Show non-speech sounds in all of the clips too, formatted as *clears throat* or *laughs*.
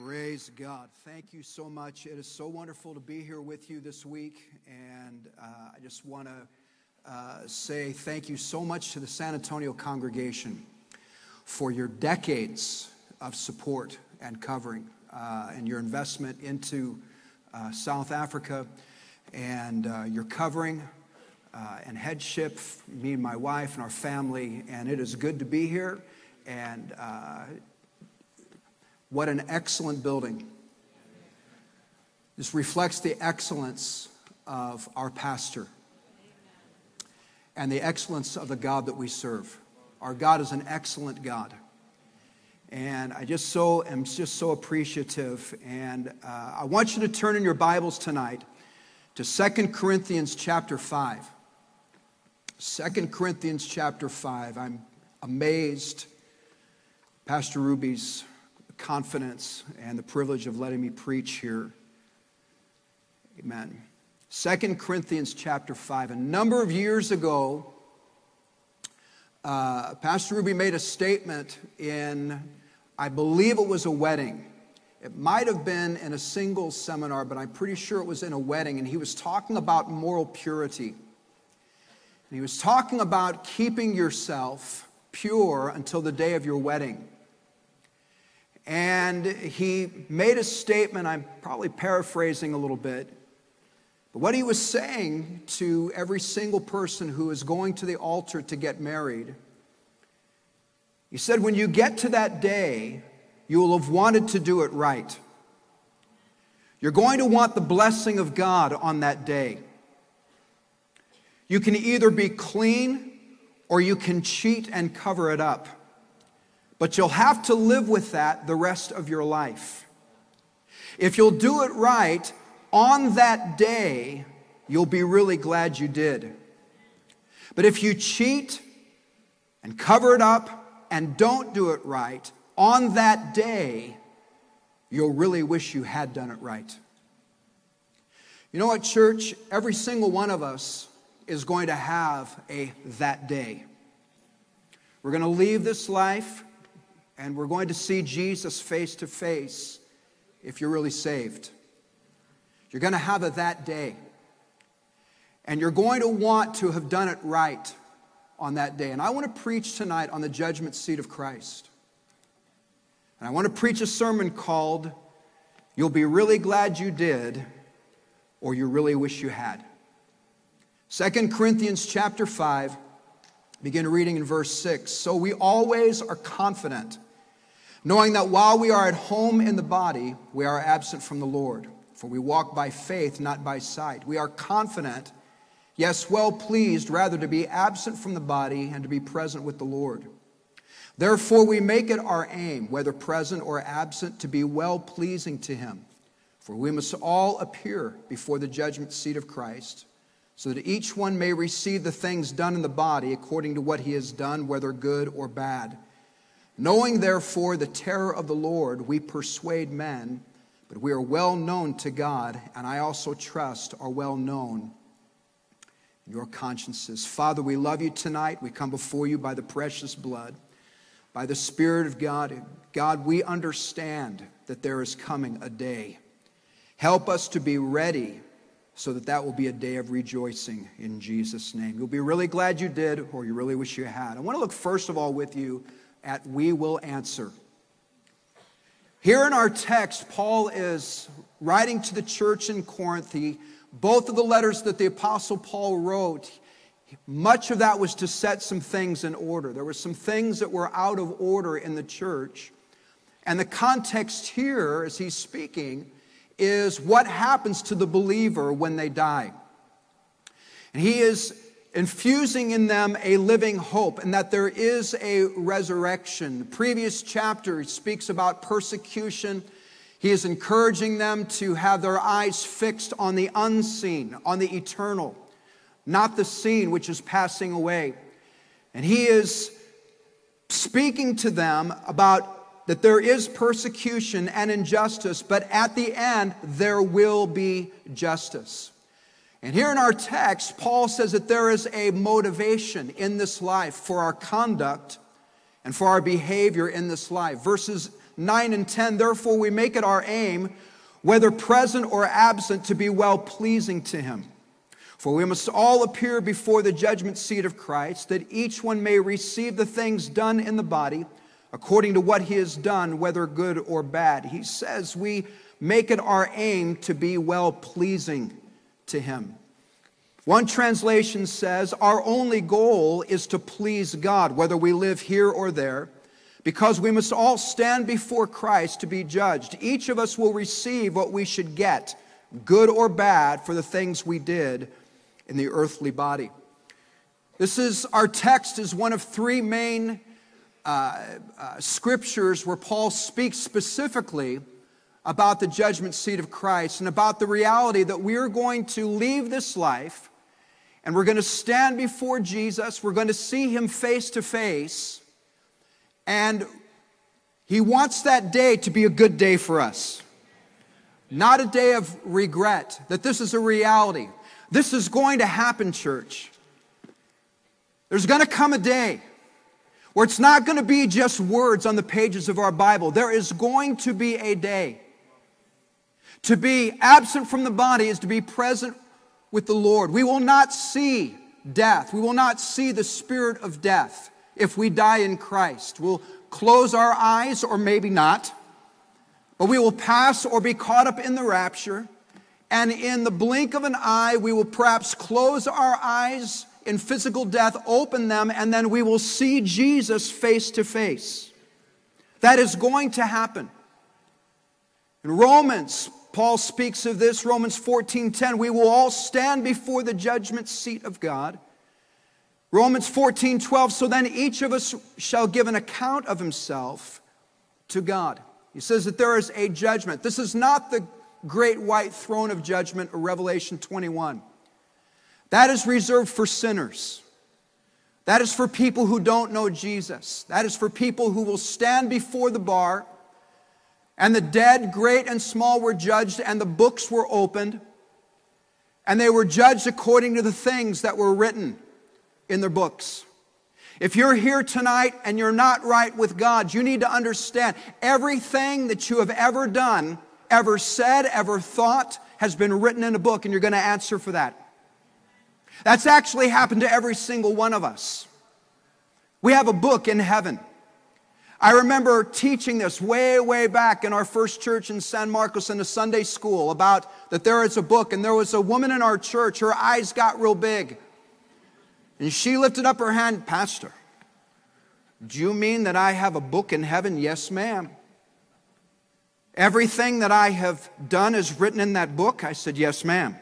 Praise God. Thank you so much. It is so wonderful to be here with you this week. And uh, I just want to uh, say thank you so much to the San Antonio congregation for your decades of support and covering uh, and your investment into uh, South Africa and uh, your covering uh, and headship, me and my wife and our family. And it is good to be here. And what an excellent building. This reflects the excellence of our pastor and the excellence of the God that we serve. Our God is an excellent God. And I just so am just so appreciative. And uh, I want you to turn in your Bibles tonight to Second Corinthians chapter 5. 2 Corinthians chapter 5. I'm amazed. Pastor Ruby's confidence and the privilege of letting me preach here. Amen. Second Corinthians chapter 5. A number of years ago, uh, Pastor Ruby made a statement in, I believe it was a wedding. It might have been in a single seminar, but I'm pretty sure it was in a wedding. And he was talking about moral purity. And he was talking about keeping yourself pure until the day of your wedding. And he made a statement, I'm probably paraphrasing a little bit, but what he was saying to every single person who is going to the altar to get married, he said, When you get to that day, you will have wanted to do it right. You're going to want the blessing of God on that day. You can either be clean or you can cheat and cover it up. But you'll have to live with that the rest of your life. If you'll do it right, on that day, you'll be really glad you did. But if you cheat and cover it up and don't do it right, on that day, you'll really wish you had done it right. You know what, church? Every single one of us is going to have a that day. We're going to leave this life and we're going to see Jesus face to face if you're really saved. You're going to have it that day. And you're going to want to have done it right on that day. And I want to preach tonight on the judgment seat of Christ. And I want to preach a sermon called You'll Be Really Glad You Did, or You Really Wish You Had. 2 Corinthians chapter 5, begin reading in verse 6. So we always are confident knowing that while we are at home in the body, we are absent from the Lord. For we walk by faith, not by sight. We are confident, yes, well pleased, rather to be absent from the body and to be present with the Lord. Therefore, we make it our aim, whether present or absent, to be well pleasing to Him. For we must all appear before the judgment seat of Christ, so that each one may receive the things done in the body according to what he has done, whether good or bad. Knowing therefore the terror of the Lord, we persuade men, but we are well known to God, and I also trust are well known in your consciences. Father, we love you tonight. We come before you by the precious blood, by the Spirit of God. God, we understand that there is coming a day. Help us to be ready so that that will be a day of rejoicing in Jesus' name. You'll be really glad you did, or you really wish you had. I want to look first of all with you at we will answer. Here in our text, Paul is writing to the church in Corinth. Both of the letters that the Apostle Paul wrote, much of that was to set some things in order. There were some things that were out of order in the church. And the context here, as he's speaking, is what happens to the believer when they die. And he is infusing in them a living hope and that there is a resurrection. The previous chapter speaks about persecution. He is encouraging them to have their eyes fixed on the unseen, on the eternal, not the seen which is passing away. And he is speaking to them about that there is persecution and injustice, but at the end, there will be justice. And here in our text, Paul says that there is a motivation in this life for our conduct and for our behavior in this life. Verses 9 and 10, therefore we make it our aim, whether present or absent, to be well pleasing to him. For we must all appear before the judgment seat of Christ, that each one may receive the things done in the body according to what he has done, whether good or bad. He says we make it our aim to be well pleasing to him. One translation says, Our only goal is to please God, whether we live here or there, because we must all stand before Christ to be judged. Each of us will receive what we should get, good or bad, for the things we did in the earthly body. This is our text is one of three main uh, uh, scriptures where Paul speaks specifically about the judgment seat of Christ and about the reality that we are going to leave this life and we're going to stand before Jesus. We're going to see him face to face. And he wants that day to be a good day for us, not a day of regret, that this is a reality. This is going to happen, church. There's going to come a day where it's not going to be just words on the pages of our Bible. There is going to be a day. To be absent from the body is to be present with the Lord. We will not see death. We will not see the spirit of death if we die in Christ. We'll close our eyes, or maybe not, but we will pass or be caught up in the rapture and in the blink of an eye, we will perhaps close our eyes in physical death, open them, and then we will see Jesus face to face. That is going to happen. In Romans, Paul speaks of this, Romans 14:10, we will all stand before the judgment seat of God. Romans 14:12, so then each of us shall give an account of himself to God. He says that there is a judgment. This is not the great white throne of judgment or Revelation 21. That is reserved for sinners. That is for people who don't know Jesus. That is for people who will stand before the bar and the dead, great and small, were judged and the books were opened and they were judged according to the things that were written in their books. If you're here tonight and you're not right with God, you need to understand everything that you have ever done ever said, ever thought has been written in a book, and you're going to answer for that. That's actually happened to every single one of us. We have a book in heaven. I remember teaching this way, way back in our first church in San Marcos in a Sunday school about that there is a book, and there was a woman in our church, her eyes got real big. And she lifted up her hand, Pastor, do you mean that I have a book in heaven? Yes, ma'am. Everything that I have done is written in that book? I said, Yes, ma'am.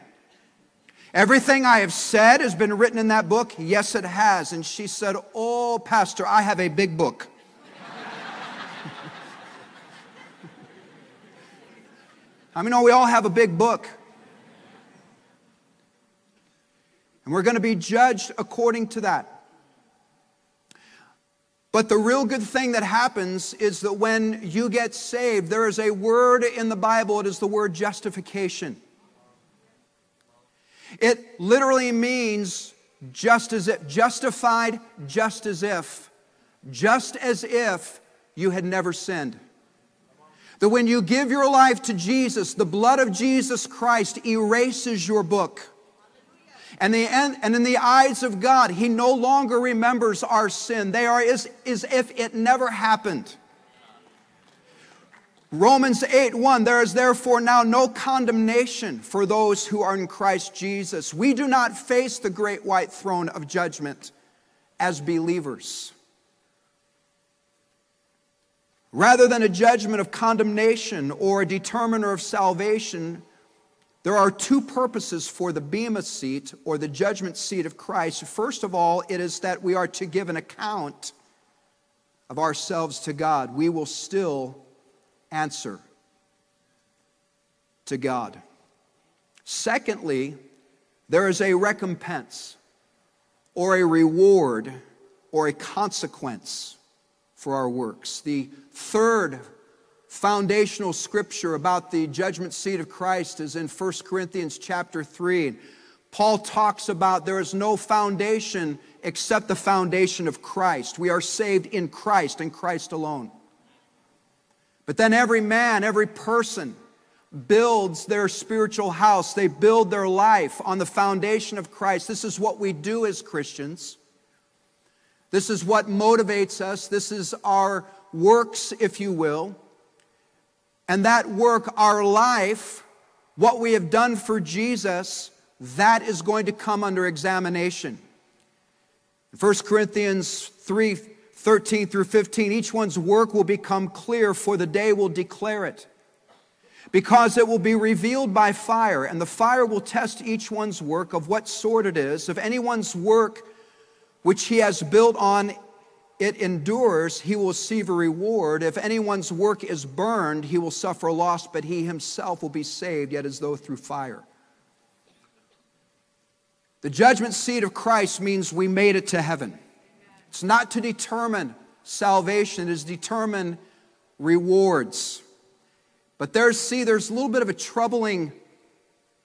Everything I have said has been written in that book? Yes, it has. And she said, Oh, Pastor, I have a big book. I mean, oh, we all have a big book. And we're going to be judged according to that. But the real good thing that happens is that when you get saved, there is a word in the Bible, it is the word justification. It literally means just as if, justified just as if, just as if you had never sinned. That when you give your life to Jesus, the blood of Jesus Christ erases your book. And, the, and in the eyes of God, He no longer remembers our sin. They are as, as if it never happened. Romans 8 1 There is therefore now no condemnation for those who are in Christ Jesus. We do not face the great white throne of judgment as believers. Rather than a judgment of condemnation or a determiner of salvation, there are two purposes for the Bema seat or the judgment seat of Christ. First of all, it is that we are to give an account of ourselves to God. We will still answer to God. Secondly, there is a recompense or a reward or a consequence for our works. The third foundational scripture about the judgment seat of Christ is in 1 Corinthians chapter 3. Paul talks about there is no foundation except the foundation of Christ. We are saved in Christ and Christ alone. But then every man, every person builds their spiritual house. They build their life on the foundation of Christ. This is what we do as Christians. This is what motivates us. This is our works, if you will. And that work, our life, what we have done for Jesus, that is going to come under examination. 1 Corinthians 3 13 through 15, each one's work will become clear, for the day will declare it. Because it will be revealed by fire, and the fire will test each one's work of what sort it is. If anyone's work which he has built on it endures, he will receive a reward. If anyone's work is burned, he will suffer loss, but he himself will be saved, yet as though through fire. The judgment seat of Christ means we made it to heaven. It's not to determine salvation, it is determine rewards. But there's, see, there's a little bit of a troubling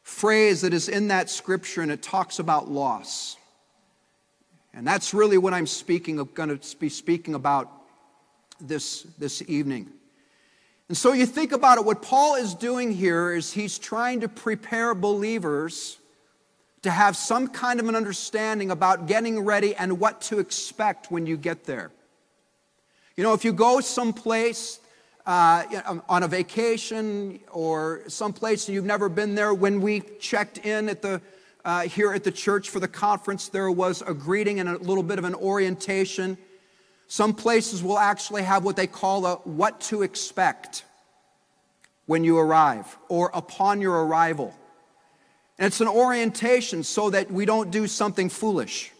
phrase that is in that scripture, and it talks about loss. And that's really what I'm speaking of, going to be speaking about this, this evening. And so you think about it, what Paul is doing here is he's trying to prepare believers to have some kind of an understanding about getting ready and what to expect when you get there. You know, if you go someplace uh, on a vacation or someplace and you've never been there, when we checked in at the uh, here at the church for the conference, there was a greeting and a little bit of an orientation. Some places will actually have what they call a what to expect when you arrive or upon your arrival. And it's an orientation so that we don't do something foolish.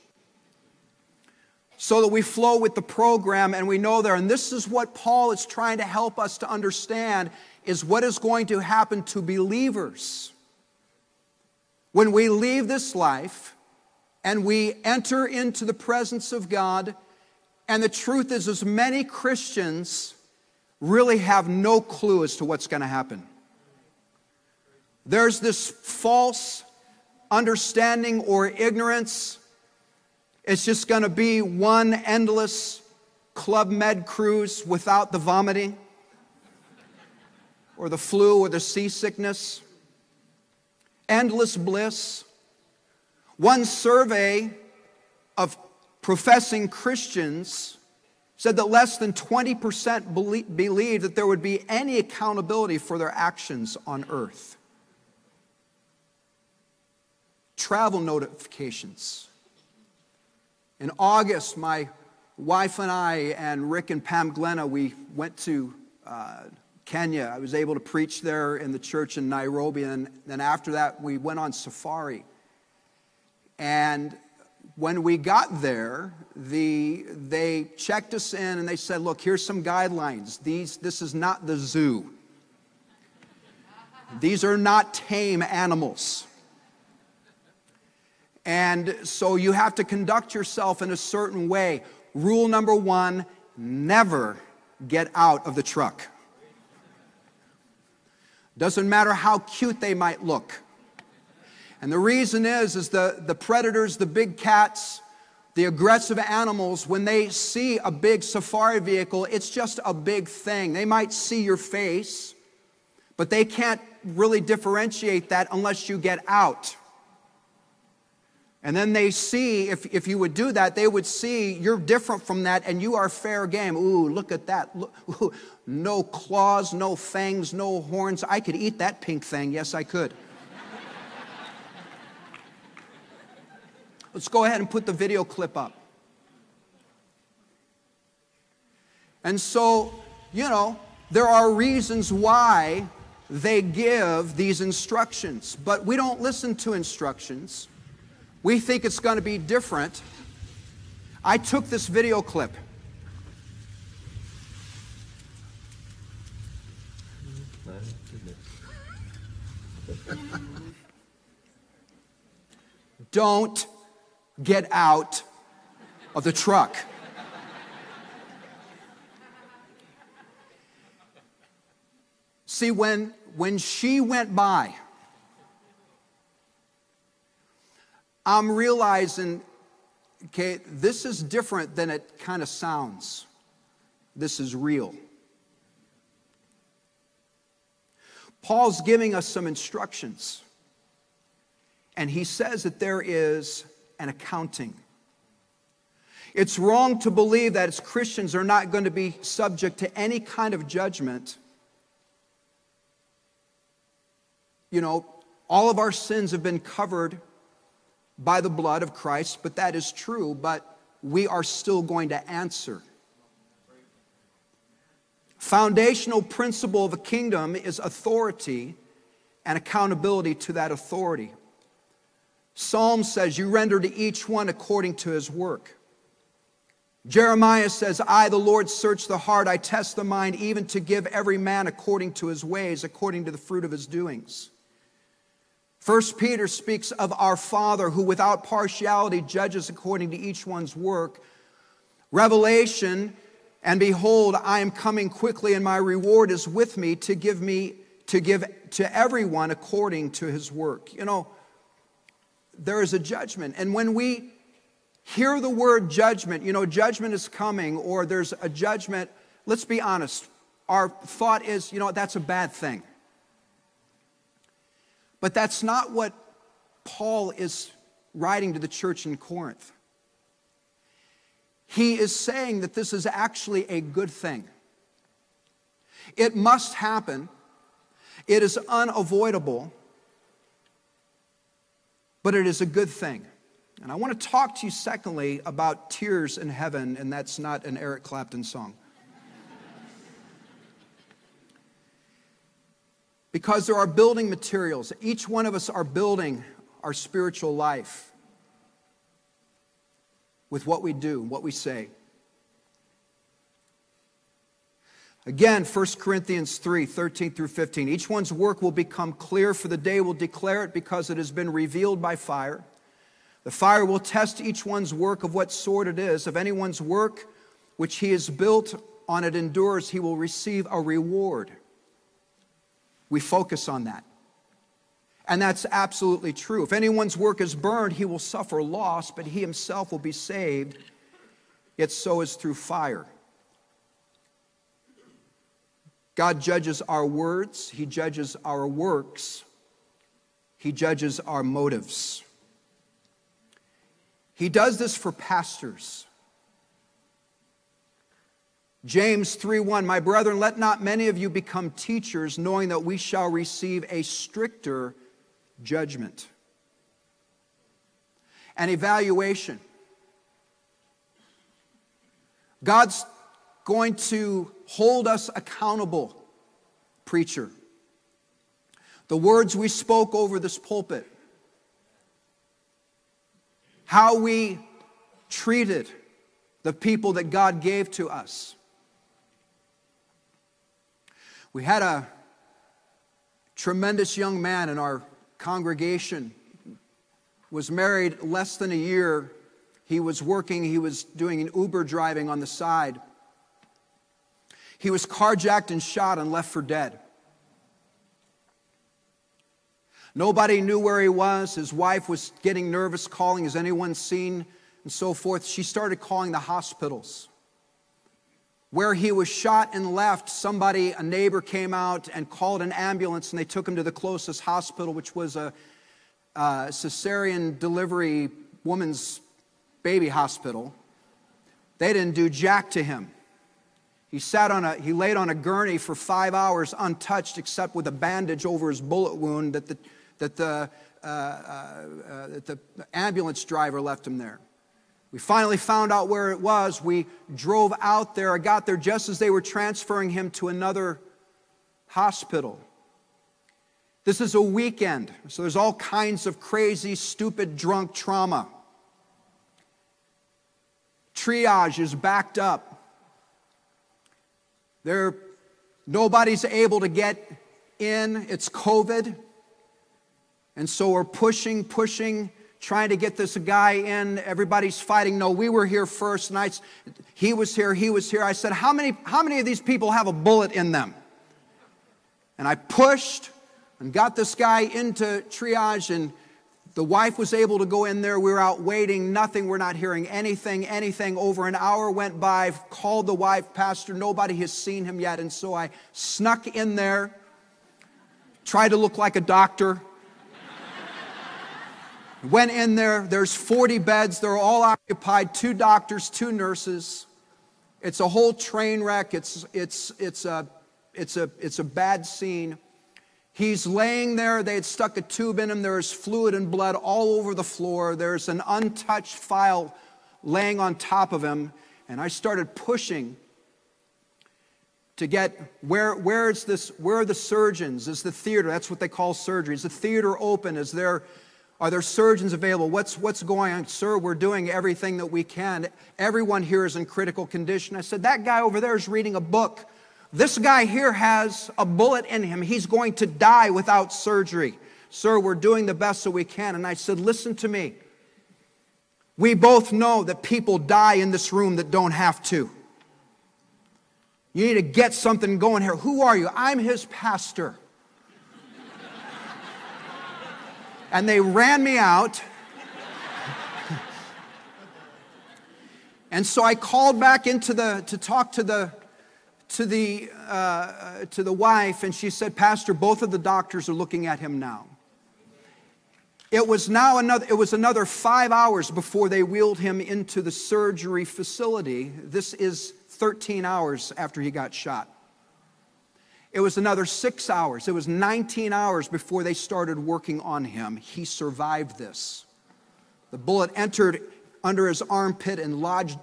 So that we flow with the program and we know there. And this is what Paul is trying to help us to understand is what is going to happen to believers when we leave this life and we enter into the presence of God. And the truth is, as many Christians really have no clue as to what's going to happen. There's this false understanding or ignorance. It's just going to be one endless Club Med cruise without the vomiting or the flu or the seasickness. Endless bliss. One survey of professing Christians said that less than 20% believed that there would be any accountability for their actions on earth travel notifications. In August, my wife and I and Rick and Pam Glenna, we went to uh, Kenya. I was able to preach there in the church in Nairobi. And then after that, we went on safari. And when we got there, the, they checked us in and they said, Look, here's some guidelines. These, this is not the zoo, these are not tame animals. And so you have to conduct yourself in a certain way. Rule number one never get out of the truck. Doesn't matter how cute they might look. And the reason is, is the, the predators, the big cats, the aggressive animals, when they see a big safari vehicle, it's just a big thing. They might see your face, but they can't really differentiate that unless you get out. And then they see, if, if you would do that, they would see you're different from that and you are fair game. Ooh, look at that. Look, ooh, no claws, no fangs, no horns. I could eat that pink thing. Yes, I could. Let's go ahead and put the video clip up. And so, you know, there are reasons why they give these instructions, but we don't listen to instructions. We think it's going to be different. I took this video clip. Don't get out of the truck. See, when, when she went by, I'm realizing, okay, this is different than it kind of sounds. This is real. Paul's giving us some instructions. And he says that there is an accounting. It's wrong to believe that as Christians are not going to be subject to any kind of judgment. You know, all of our sins have been covered by the blood of Christ, but that is true, but we are still going to answer. Foundational principle of a kingdom is authority and accountability to that authority. Psalm says, You render to each one according to his work. Jeremiah says, I, the Lord, search the heart, I test the mind, even to give every man according to his ways, according to the fruit of his doings. First Peter speaks of our Father who without partiality judges according to each one's work. Revelation, and behold, I am coming quickly, and my reward is with me to give me to give to everyone according to his work. You know, there is a judgment. And when we hear the word judgment, you know, judgment is coming, or there's a judgment, let's be honest. Our thought is, you know, that's a bad thing. But that's not what Paul is writing to the church in Corinth. He is saying that this is actually a good thing. It must happen, it is unavoidable, but it is a good thing. And I want to talk to you, secondly, about tears in heaven, and that's not an Eric Clapton song. Because there are building materials. Each one of us are building our spiritual life with what we do, what we say. Again, 1 Corinthians 3 13 through 15. Each one's work will become clear, for the day will declare it because it has been revealed by fire. The fire will test each one's work of what sort it is. If anyone's work which he has built on it endures, he will receive a reward we focus on that. And that's absolutely true. If anyone's work is burned, he will suffer loss, but he himself will be saved, yet so is through fire. God judges our words, He judges our works, He judges our motives. He does this for pastors. James 3:1 My brethren let not many of you become teachers knowing that we shall receive a stricter judgment. An evaluation. God's going to hold us accountable, preacher. The words we spoke over this pulpit, how we treated the people that God gave to us. We had a tremendous young man in our congregation. Was married less than a year. He was working he was doing an uber driving on the side. He was carjacked and shot and left for dead. Nobody knew where he was. His wife was getting nervous calling has anyone seen? and so forth. She started calling the hospitals where he was shot and left, somebody, a neighbor came out and called an ambulance and they took him to the closest hospital, which was a, a cesarean delivery woman's baby hospital. They didn't do jack to him. He sat on a, he laid on a gurney for five hours untouched except with a bandage over his bullet wound that the, that the, uh, uh, uh, that the ambulance driver left him there. We finally found out where it was. We drove out there. I got there just as they were transferring him to another hospital. This is a weekend, so there's all kinds of crazy, stupid, drunk trauma. Triage is backed up. There, nobody's able to get in. It's COVID. And so we're pushing, pushing trying to get this guy in. Everybody's fighting. No, we were here first. And I, he was here, he was here. I said, how many, how many of these people have a bullet in them? And I pushed and got this guy into triage, and the wife was able to go in there. We were out waiting, nothing. We're not hearing anything, anything. Over an hour went by, called the wife, Pastor, nobody has seen him yet. And so I snuck in there tried to look like a doctor. Went in there, there's 40 beds, they're all occupied, two doctors, two nurses. It's a whole train wreck. It's, it's, it's, a, it's, a, it's a bad scene. He's laying there. They had stuck a tube in him. There's fluid and blood all over the floor. There's an untouched file laying on top of him. And I started pushing to get where, where is this, where are the surgeons? Is the theater, that's what they call surgery. Is the theater open? Is there, are there surgeons available? What's, what's going on? Sir, we're doing everything that we can. Everyone here is in critical condition. I said, that guy over there is reading a book. This guy here has a bullet in him. He's going to die without surgery. Sir, we're doing the best that we can. And I said, listen to me. We both know that people die in this room that don't have to. You need to get something going here. Who are you? I'm his pastor. And they ran me out. and so I called back into the to talk to the to the uh, to the wife, and she said, "Pastor, both of the doctors are looking at him now." It was now another, it was another five hours before they wheeled him into the surgery facility. This is 13 hours after he got shot. It was another six hours. It was 19 hours before they started working on him. He survived this. The bullet entered under his armpit and lodged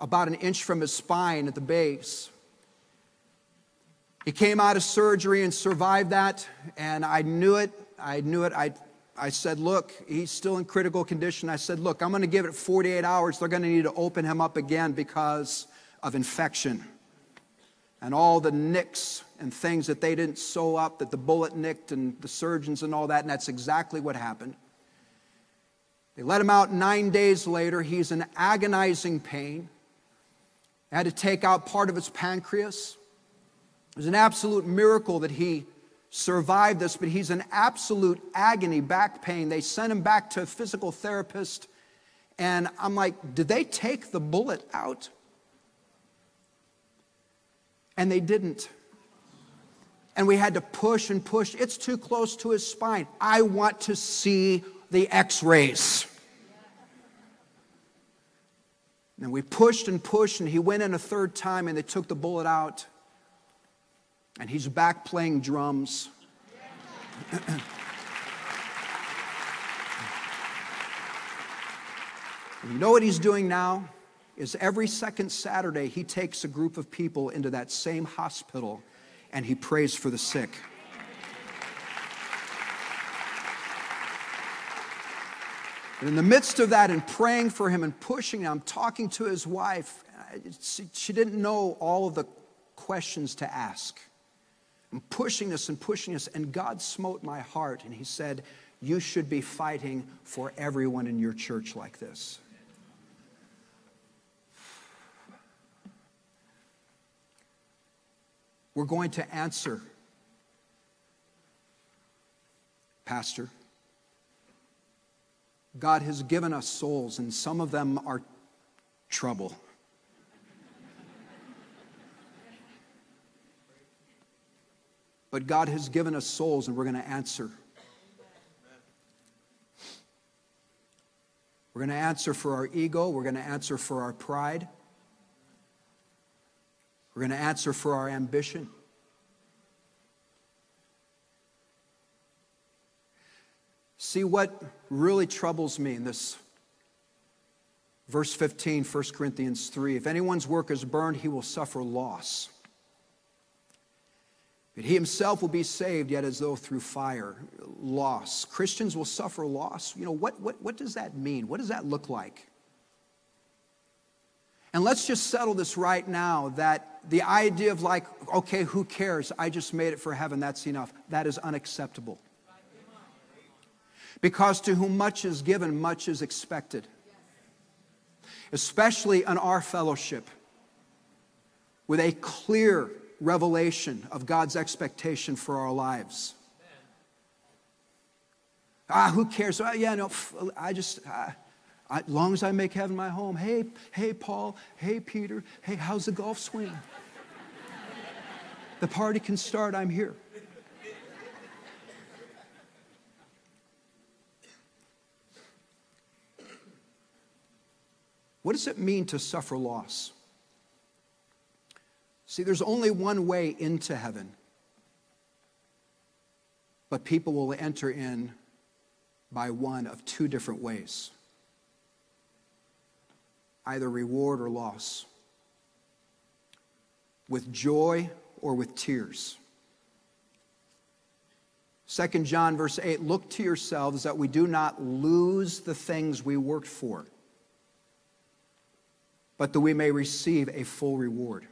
about an inch from his spine at the base. He came out of surgery and survived that, and I knew it. I knew it. I I said, Look, he's still in critical condition. I said, Look, I'm going to give it 48 hours. They're going to need to open him up again because of infection and all the nicks and things that they didn't sew up, that the bullet nicked, and the surgeons and all that. And that's exactly what happened. They let him out nine days later. He's in agonizing pain. They had to take out part of his pancreas. It was an absolute miracle that he survived this, but he's in absolute agony, back pain. They sent him back to a physical therapist. And I'm like, did they take the bullet out? And they didn't. And we had to push and push. It's too close to his spine. I want to see the x rays. And we pushed and pushed, and he went in a third time, and they took the bullet out and he's back playing drums. *clears throat* you know what he's doing now? Is every second Saturday he takes a group of people into that same hospital and he prays for the sick. And in the midst of that, and praying for him and pushing him, I'm talking to his wife. She didn't know all of the questions to ask I'm pushing us and pushing us. And God smote my heart and He said, You should be fighting for everyone in your church like this. We're going to answer, Pastor. God has given us souls, and some of them are trouble. But God has given us souls, and we're going to answer. We're going to answer for our ego. We're going to answer for our pride. We're going to answer for our ambition. See what really troubles me in this verse 15, 1 Corinthians 3. If anyone's work is burned, he will suffer loss. But he himself will be saved, yet as though through fire. Loss. Christians will suffer loss. You know, what, what, what does that mean? What does that look like? And let's just settle this right now that the idea of, like, okay, who cares? I just made it for heaven, that's enough. That is unacceptable. Because to whom much is given, much is expected. Especially in our fellowship, with a clear revelation of God's expectation for our lives. Ah, who cares? Ah, yeah, no, I just, ah, as long as I make heaven my home. Hey, hey, Paul. Hey, Peter. Hey, how's the golf swing? the party can start. I'm here. What does it mean to suffer loss? See, there's only one way into heaven, but people will enter in by one of two different ways either reward or loss, with joy or with tears. 2 John verse 8 Look to yourselves that we do not lose the things we worked for, but that we may receive a full reward.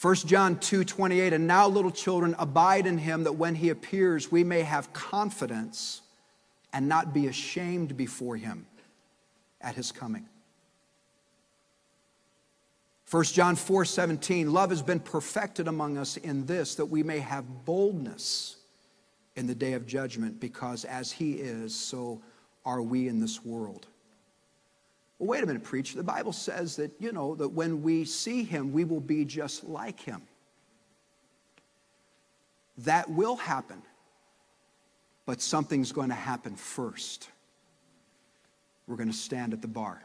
1 John 2 28, and now, little children, abide in him that when he appears, we may have confidence and not be ashamed before him at his coming. 1 John 4 17, love has been perfected among us in this, that we may have boldness in the day of judgment, because as he is, so are we in this world. Well, wait a minute, preacher. The Bible says that, you know, that when we see him, we will be just like him. That will happen, but something's going to happen first. We're going to stand at the bar.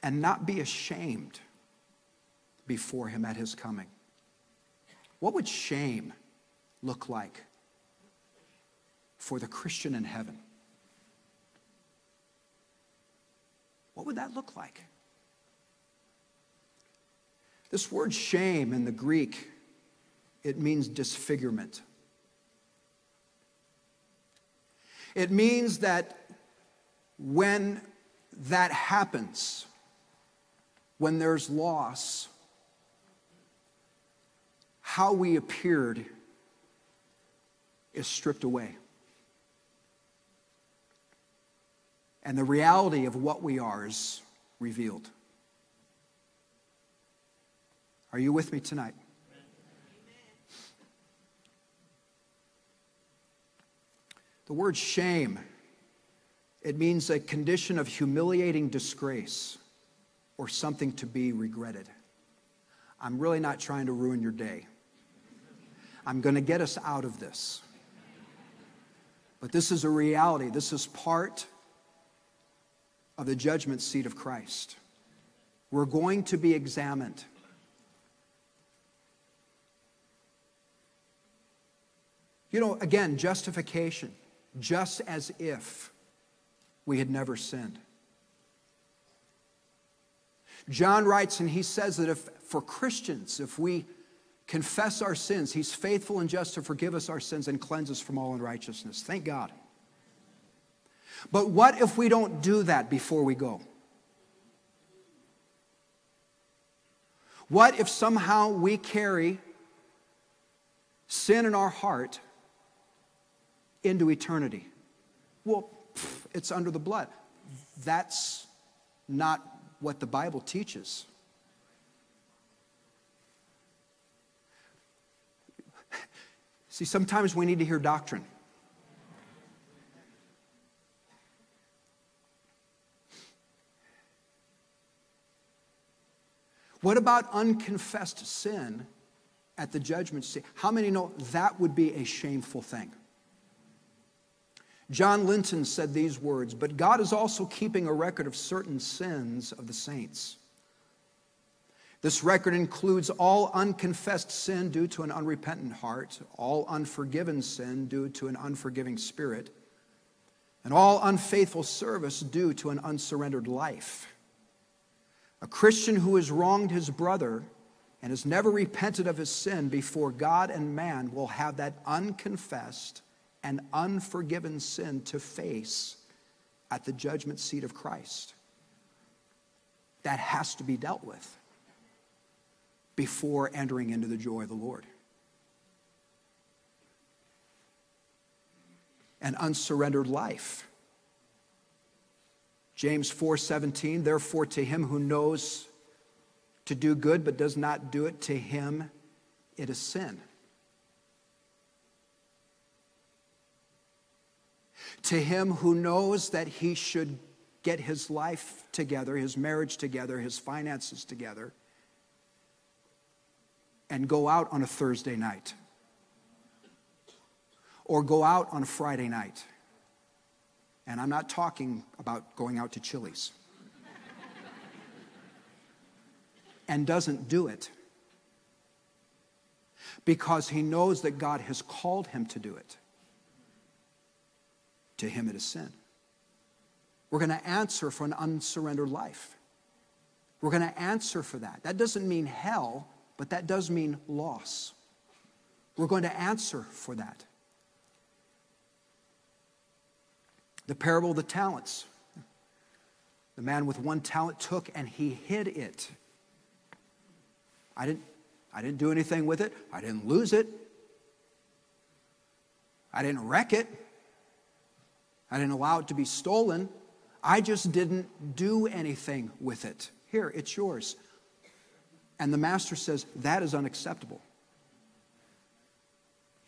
and not be ashamed before him at his coming. What would shame look like for the Christian in heaven? What would that look like? This word shame in the Greek, it means disfigurement. It means that when that happens, when there's loss, how we appeared is stripped away. And the reality of what we are is revealed. Are you with me tonight? The word shame, it means a condition of humiliating disgrace or something to be regretted. I'm really not trying to ruin your day. I'm going to get us out of this. But this is a reality. This is part of the judgment seat of Christ. We're going to be examined. You know, again, justification, just as if we had never sinned. John writes and he says that if for Christians, if we confess our sins, he's faithful and just to forgive us our sins and cleanse us from all unrighteousness. Thank God. But what if we don't do that before we go? What if somehow we carry sin in our heart into eternity? Well, it's under the blood. That's not what the Bible teaches. See, sometimes we need to hear doctrine. What about unconfessed sin at the judgment seat? How many know that would be a shameful thing? John Linton said these words, but God is also keeping a record of certain sins of the saints. This record includes all unconfessed sin due to an unrepentant heart, all unforgiven sin due to an unforgiving spirit, and all unfaithful service due to an unsurrendered life. A Christian who has wronged his brother and has never repented of his sin before God and man will have that unconfessed and unforgiven sin to face at the judgment seat of Christ. That has to be dealt with before entering into the joy of the Lord. An unsurrendered life. James 4:17 Therefore to him who knows to do good but does not do it to him it is sin. To him who knows that he should get his life together, his marriage together, his finances together, and go out on a Thursday night or go out on a Friday night. And I'm not talking about going out to Chili's. *laughs* and doesn't do it because he knows that God has called him to do it. To him, it is sin. We're going to answer for an unsurrendered life. We're going to answer for that. That doesn't mean hell, but that does mean loss. We're going to answer for that. The parable of the talents. The man with one talent took and he hid it. I didn't, I didn't do anything with it. I didn't lose it. I didn't wreck it. I didn't allow it to be stolen. I just didn't do anything with it. Here, it's yours. And the master says, That is unacceptable.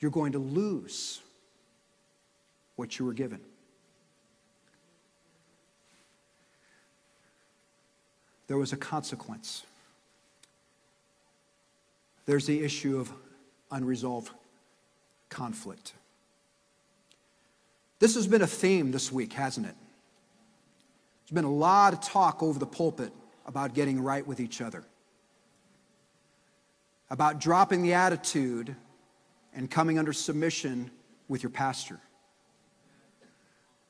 You're going to lose what you were given. There was a consequence. There's the issue of unresolved conflict. This has been a theme this week, hasn't it? There's been a lot of talk over the pulpit about getting right with each other, about dropping the attitude and coming under submission with your pastor.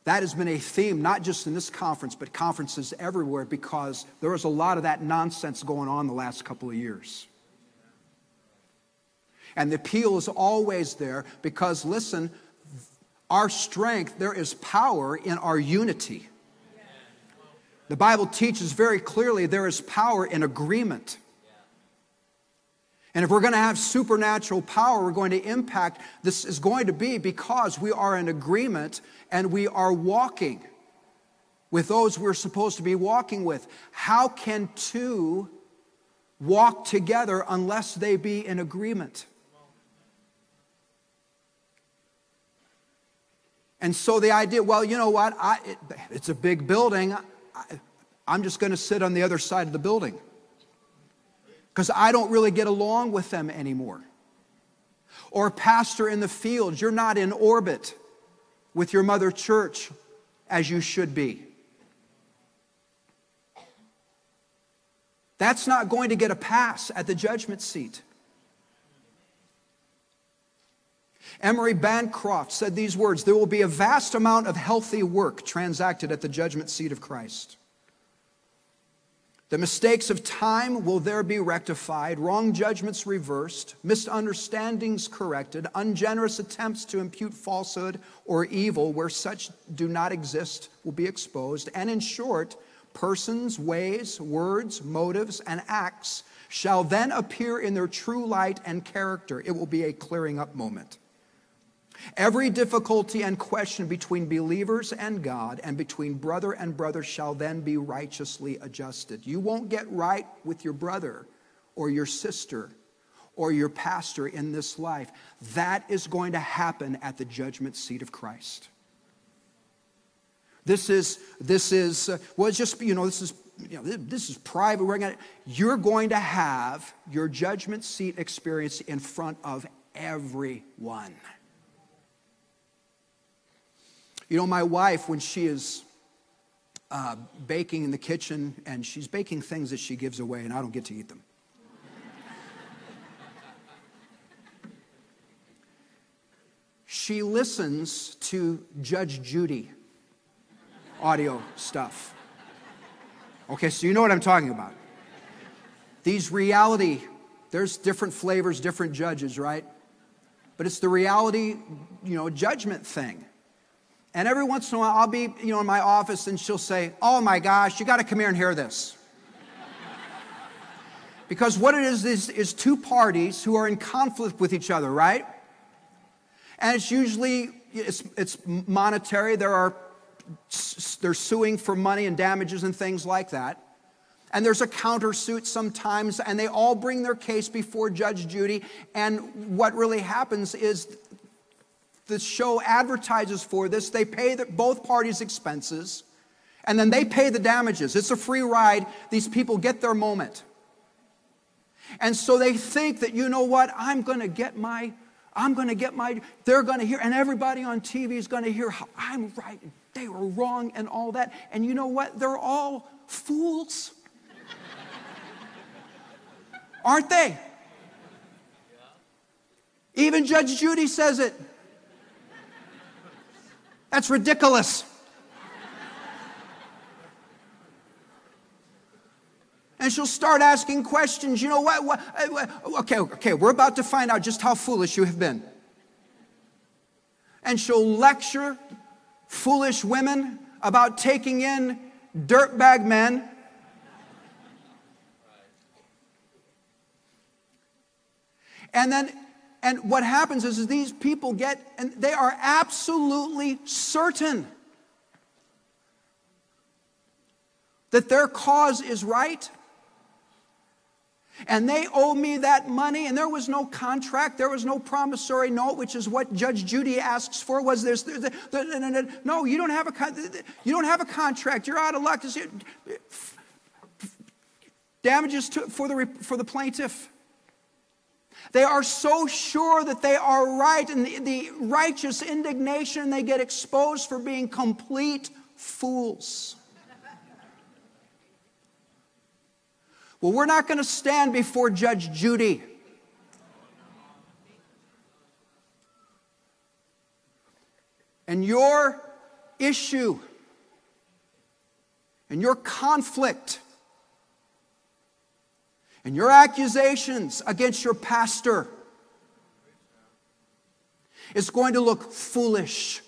That has been a theme, not just in this conference, but conferences everywhere, because there was a lot of that nonsense going on the last couple of years. And the appeal is always there because, listen, our strength, there is power in our unity. The Bible teaches very clearly there is power in agreement. And if we're going to have supernatural power, we're going to impact, this is going to be because we are in agreement and we are walking with those we're supposed to be walking with. How can two walk together unless they be in agreement? And so the idea, well, you know what? I, it, it's a big building. I, I'm just going to sit on the other side of the building because I don't really get along with them anymore. Or, pastor in the field, you're not in orbit with your mother church as you should be. That's not going to get a pass at the judgment seat. Emery Bancroft said these words There will be a vast amount of healthy work transacted at the judgment seat of Christ. The mistakes of time will there be rectified, wrong judgments reversed, misunderstandings corrected, ungenerous attempts to impute falsehood or evil where such do not exist will be exposed, and in short, persons, ways, words, motives, and acts shall then appear in their true light and character. It will be a clearing up moment. Every difficulty and question between believers and God and between brother and brother shall then be righteously adjusted. You won't get right with your brother or your sister or your pastor in this life. That is going to happen at the judgment seat of Christ. This is, this is, uh, well, just, you know, this is, you know, this is private. We're gonna, you're going to have your judgment seat experience in front of everyone. You know, my wife, when she is uh, baking in the kitchen and she's baking things that she gives away, and I don't get to eat them. she listens to Judge Judy audio stuff. Okay, so you know what I'm talking about. These reality, there's different flavors, different judges, right? But it's the reality, you know, judgment thing. And every once in a while, I'll be, you know, in my office and she'll say, Oh my gosh, you got to come here and hear this. *laughs* because what it is, is is two parties who are in conflict with each other, right? And it's usually it's, it's monetary. There are they're suing for money and damages and things like that. And there's a countersuit sometimes, and they all bring their case before Judge Judy. And what really happens is the show advertises for this. They pay the, both parties' expenses, and then they pay the damages. It's a free ride. These people get their moment. And so they think that, you know what, I'm going to get my, I'm going to get my, they're going to hear, and everybody on TV is going to hear how I'm right, they were wrong, and all that. And you know what? They're all fools. *laughs* Aren't they? Even Judge Judy says it. That's ridiculous. And she'll start asking questions. You know what, what, uh, Okay, okay, we're about to find out just how foolish you have been. And she'll lecture foolish women about taking in dirtbag men. And then, and what happens is, is these people get, and they are absolutely certain that their cause is right. And they owe me that money and there was no contract there was no promissory note which is what judge judy asks for was this no you don't have a you don't have a contract you're out of luck damages to, for the for the plaintiff they are so sure that they are right and the, the righteous indignation they get exposed for being complete fools Well, we're not going to stand before Judge Judy. And your issue and your conflict and your accusations against your pastor is going to look foolish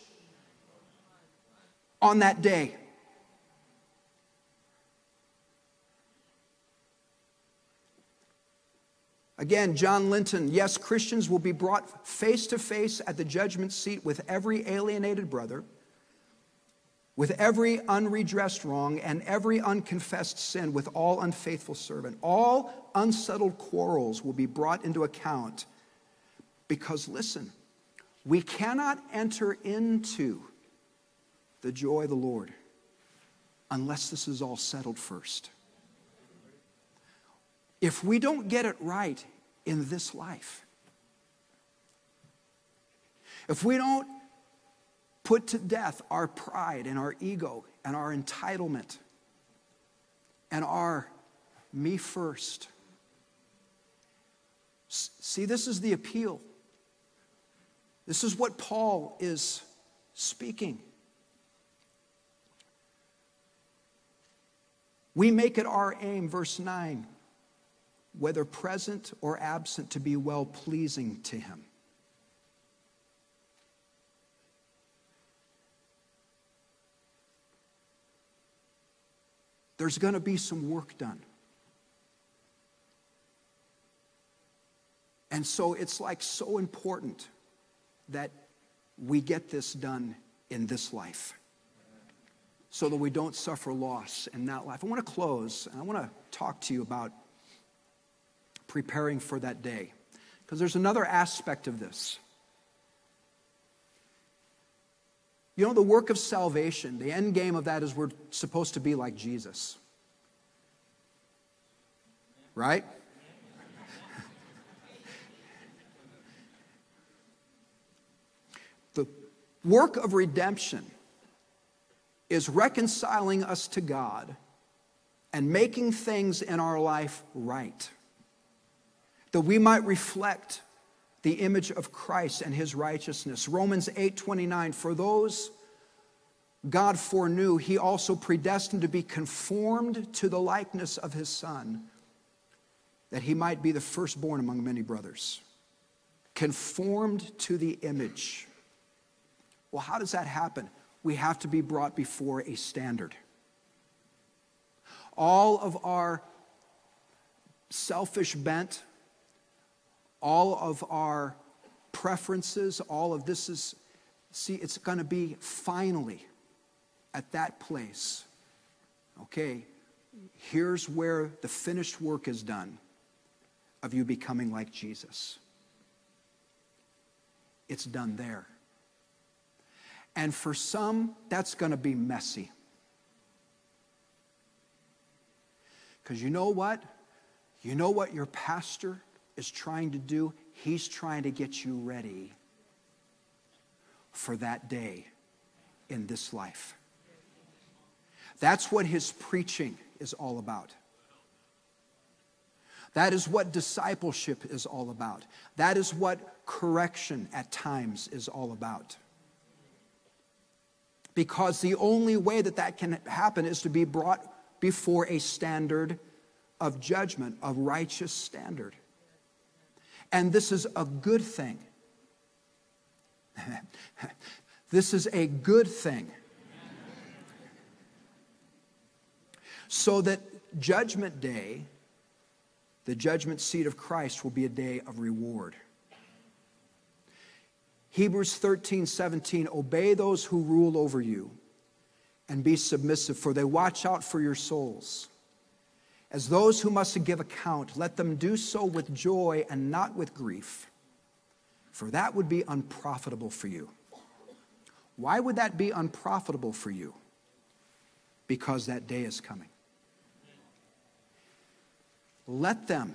on that day. Again, John Linton, yes, Christians will be brought face to face at the judgment seat with every alienated brother, with every unredressed wrong, and every unconfessed sin, with all unfaithful servant. All unsettled quarrels will be brought into account because, listen, we cannot enter into the joy of the Lord unless this is all settled first. If we don't get it right in this life. If we don't put to death our pride and our ego and our entitlement and our me first. See, this is the appeal. This is what Paul is speaking. We make it our aim, verse 9, whether present or absent, to be well pleasing to Him. There's going to be some work done. And so it's like so important that we get this done in this life so that we don't suffer loss in that life. I want to close and I want to talk to you about preparing for that day. Because there's another aspect of this. You know, the work of salvation, the end game of that is we're supposed to be like Jesus. Right? the work of redemption is reconciling us to God and making things in our life right that we might reflect the image of Christ and his righteousness. Romans 8:29 for those God foreknew he also predestined to be conformed to the likeness of his son that he might be the firstborn among many brothers. Conformed to the image. Well, how does that happen? We have to be brought before a standard. All of our selfish bent, all of our preferences, all of this is, see, it's going to be finally at that place. Okay, here's where the finished work is done of you becoming like Jesus. It's done there. And for some, that's going to be messy. Because you know what? You know what your pastor is trying to do? He's trying to get you ready for that day in this life. That's what his preaching is all about. That is what discipleship is all about. That is what correction at times is all about. Because the only way that that can happen is to be brought before a standard of judgment, a righteous standard. And this is a good thing. *laughs* this is a good thing. So that Judgment Day, the judgment seat of Christ, will be a day of reward. Hebrews 13, 17, obey those who rule over you and be submissive, for they watch out for your souls. As those who must give account, let them do so with joy and not with grief, for that would be unprofitable for you. Why would that be unprofitable for you? Because that day is coming. Let them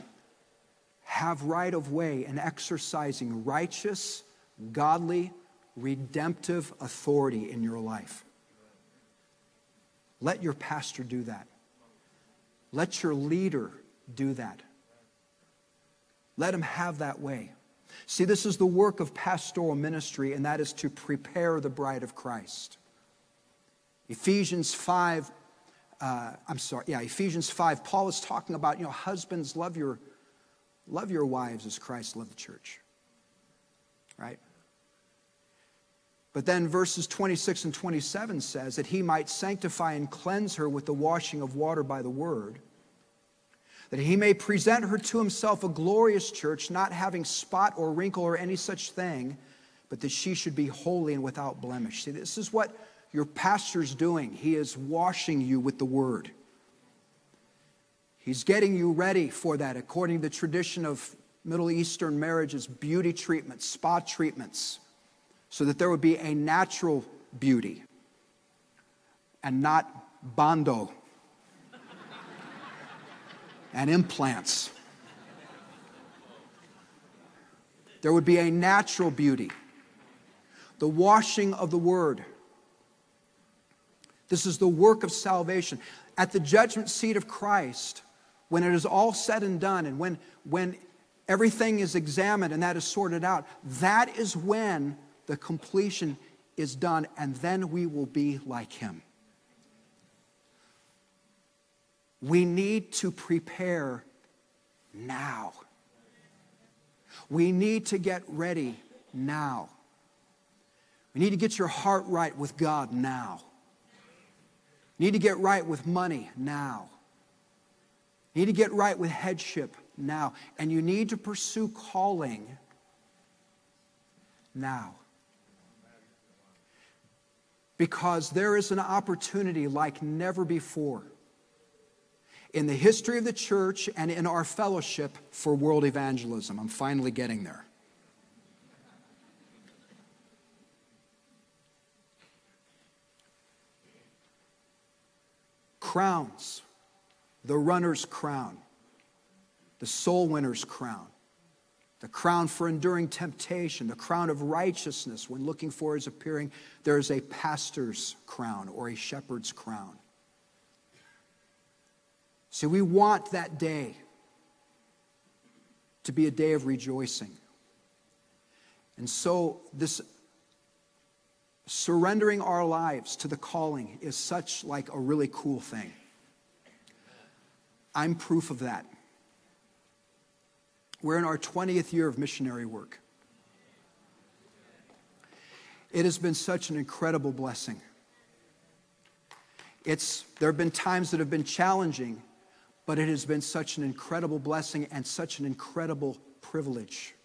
have right of way in exercising righteous, godly, redemptive authority in your life. Let your pastor do that. Let your leader do that. Let him have that way. See, this is the work of pastoral ministry, and that is to prepare the bride of Christ. Ephesians 5, uh, I'm sorry, yeah, Ephesians 5, Paul is talking about, you know, husbands, love your, love your wives as Christ loved the church. Right? But then verses 26 and 27 says that he might sanctify and cleanse her with the washing of water by the word, that he may present her to himself a glorious church, not having spot or wrinkle or any such thing, but that she should be holy and without blemish. See, this is what your pastor's doing. He is washing you with the word. He's getting you ready for that according to the tradition of Middle Eastern marriages, beauty treatments, spa treatments so that there would be a natural beauty and not bondo *laughs* and implants. There would be a natural beauty, the washing of the word. This is the work of salvation. At the judgment seat of Christ, when it is all said and done, and when, when everything is examined and that is sorted out, that is when the completion is done, and then we will be like him. We need to prepare now. We need to get ready now. We need to get your heart right with God now. Need to get right with money now. Need to get right with headship now. And you need to pursue calling now because there is an opportunity like never before in the history of the church and in our fellowship for world evangelism. I'm finally getting there. Crowns, the runner's crown, the soul winner's crown the crown for enduring temptation, the crown of righteousness when looking for his appearing. There is a pastor's crown or a shepherd's crown. See, we want that day to be a day of rejoicing. And so, this surrendering our lives to the calling is such like a really cool thing. I'm proof of that. We're in our 20th year of missionary work. It has been such an incredible blessing. It's, there have been times that have been challenging, but it has been such an incredible blessing and such an incredible privilege.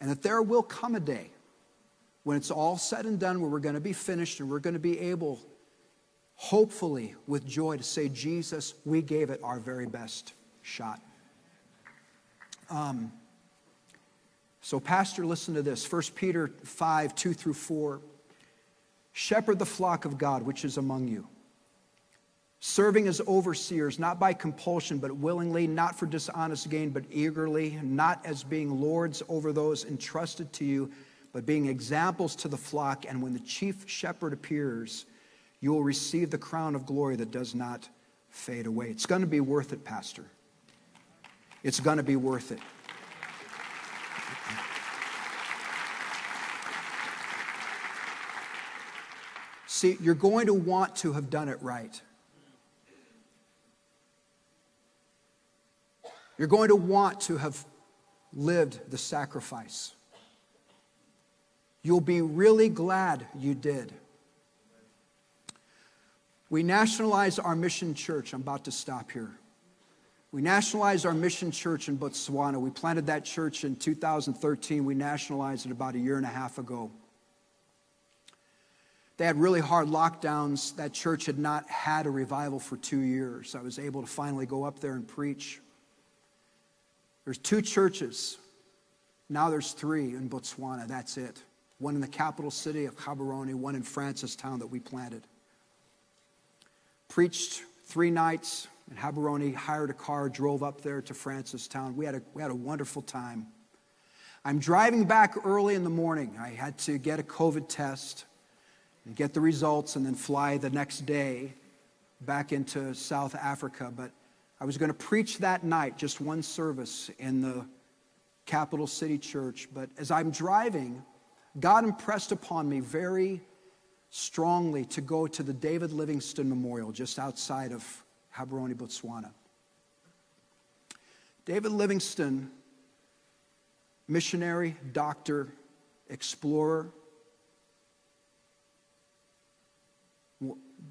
And that there will come a day when it's all said and done, where we're going to be finished and we're going to be able, hopefully, with joy, to say, Jesus, we gave it our very best shot. Um, so, Pastor, listen to this 1 Peter 5 2 through 4. Shepherd the flock of God which is among you, serving as overseers, not by compulsion, but willingly, not for dishonest gain, but eagerly, not as being lords over those entrusted to you, but being examples to the flock. And when the chief shepherd appears, you will receive the crown of glory that does not fade away. It's going to be worth it, Pastor. It's going to be worth it. See, you're going to want to have done it right. You're going to want to have lived the sacrifice. You'll be really glad you did. We nationalized our mission church. I'm about to stop here. We nationalized our mission church in Botswana. We planted that church in 2013. We nationalized it about a year and a half ago. They had really hard lockdowns. That church had not had a revival for two years. I was able to finally go up there and preach. There's two churches. Now there's three in Botswana. That's it. One in the capital city of Gaborone, one in Francistown that we planted. Preached three nights in Gaborone, hired a car, drove up there to Francistown. We had a, we had a wonderful time. I'm driving back early in the morning. I had to get a COVID test and get the results and then fly the next day back into South Africa. But I was going to preach that night, just one service in the capital city church. But as I'm driving, God impressed upon me very strongly to go to the David Livingstone Memorial just outside of Gaborone, Botswana. David Livingstone, missionary, doctor, explorer,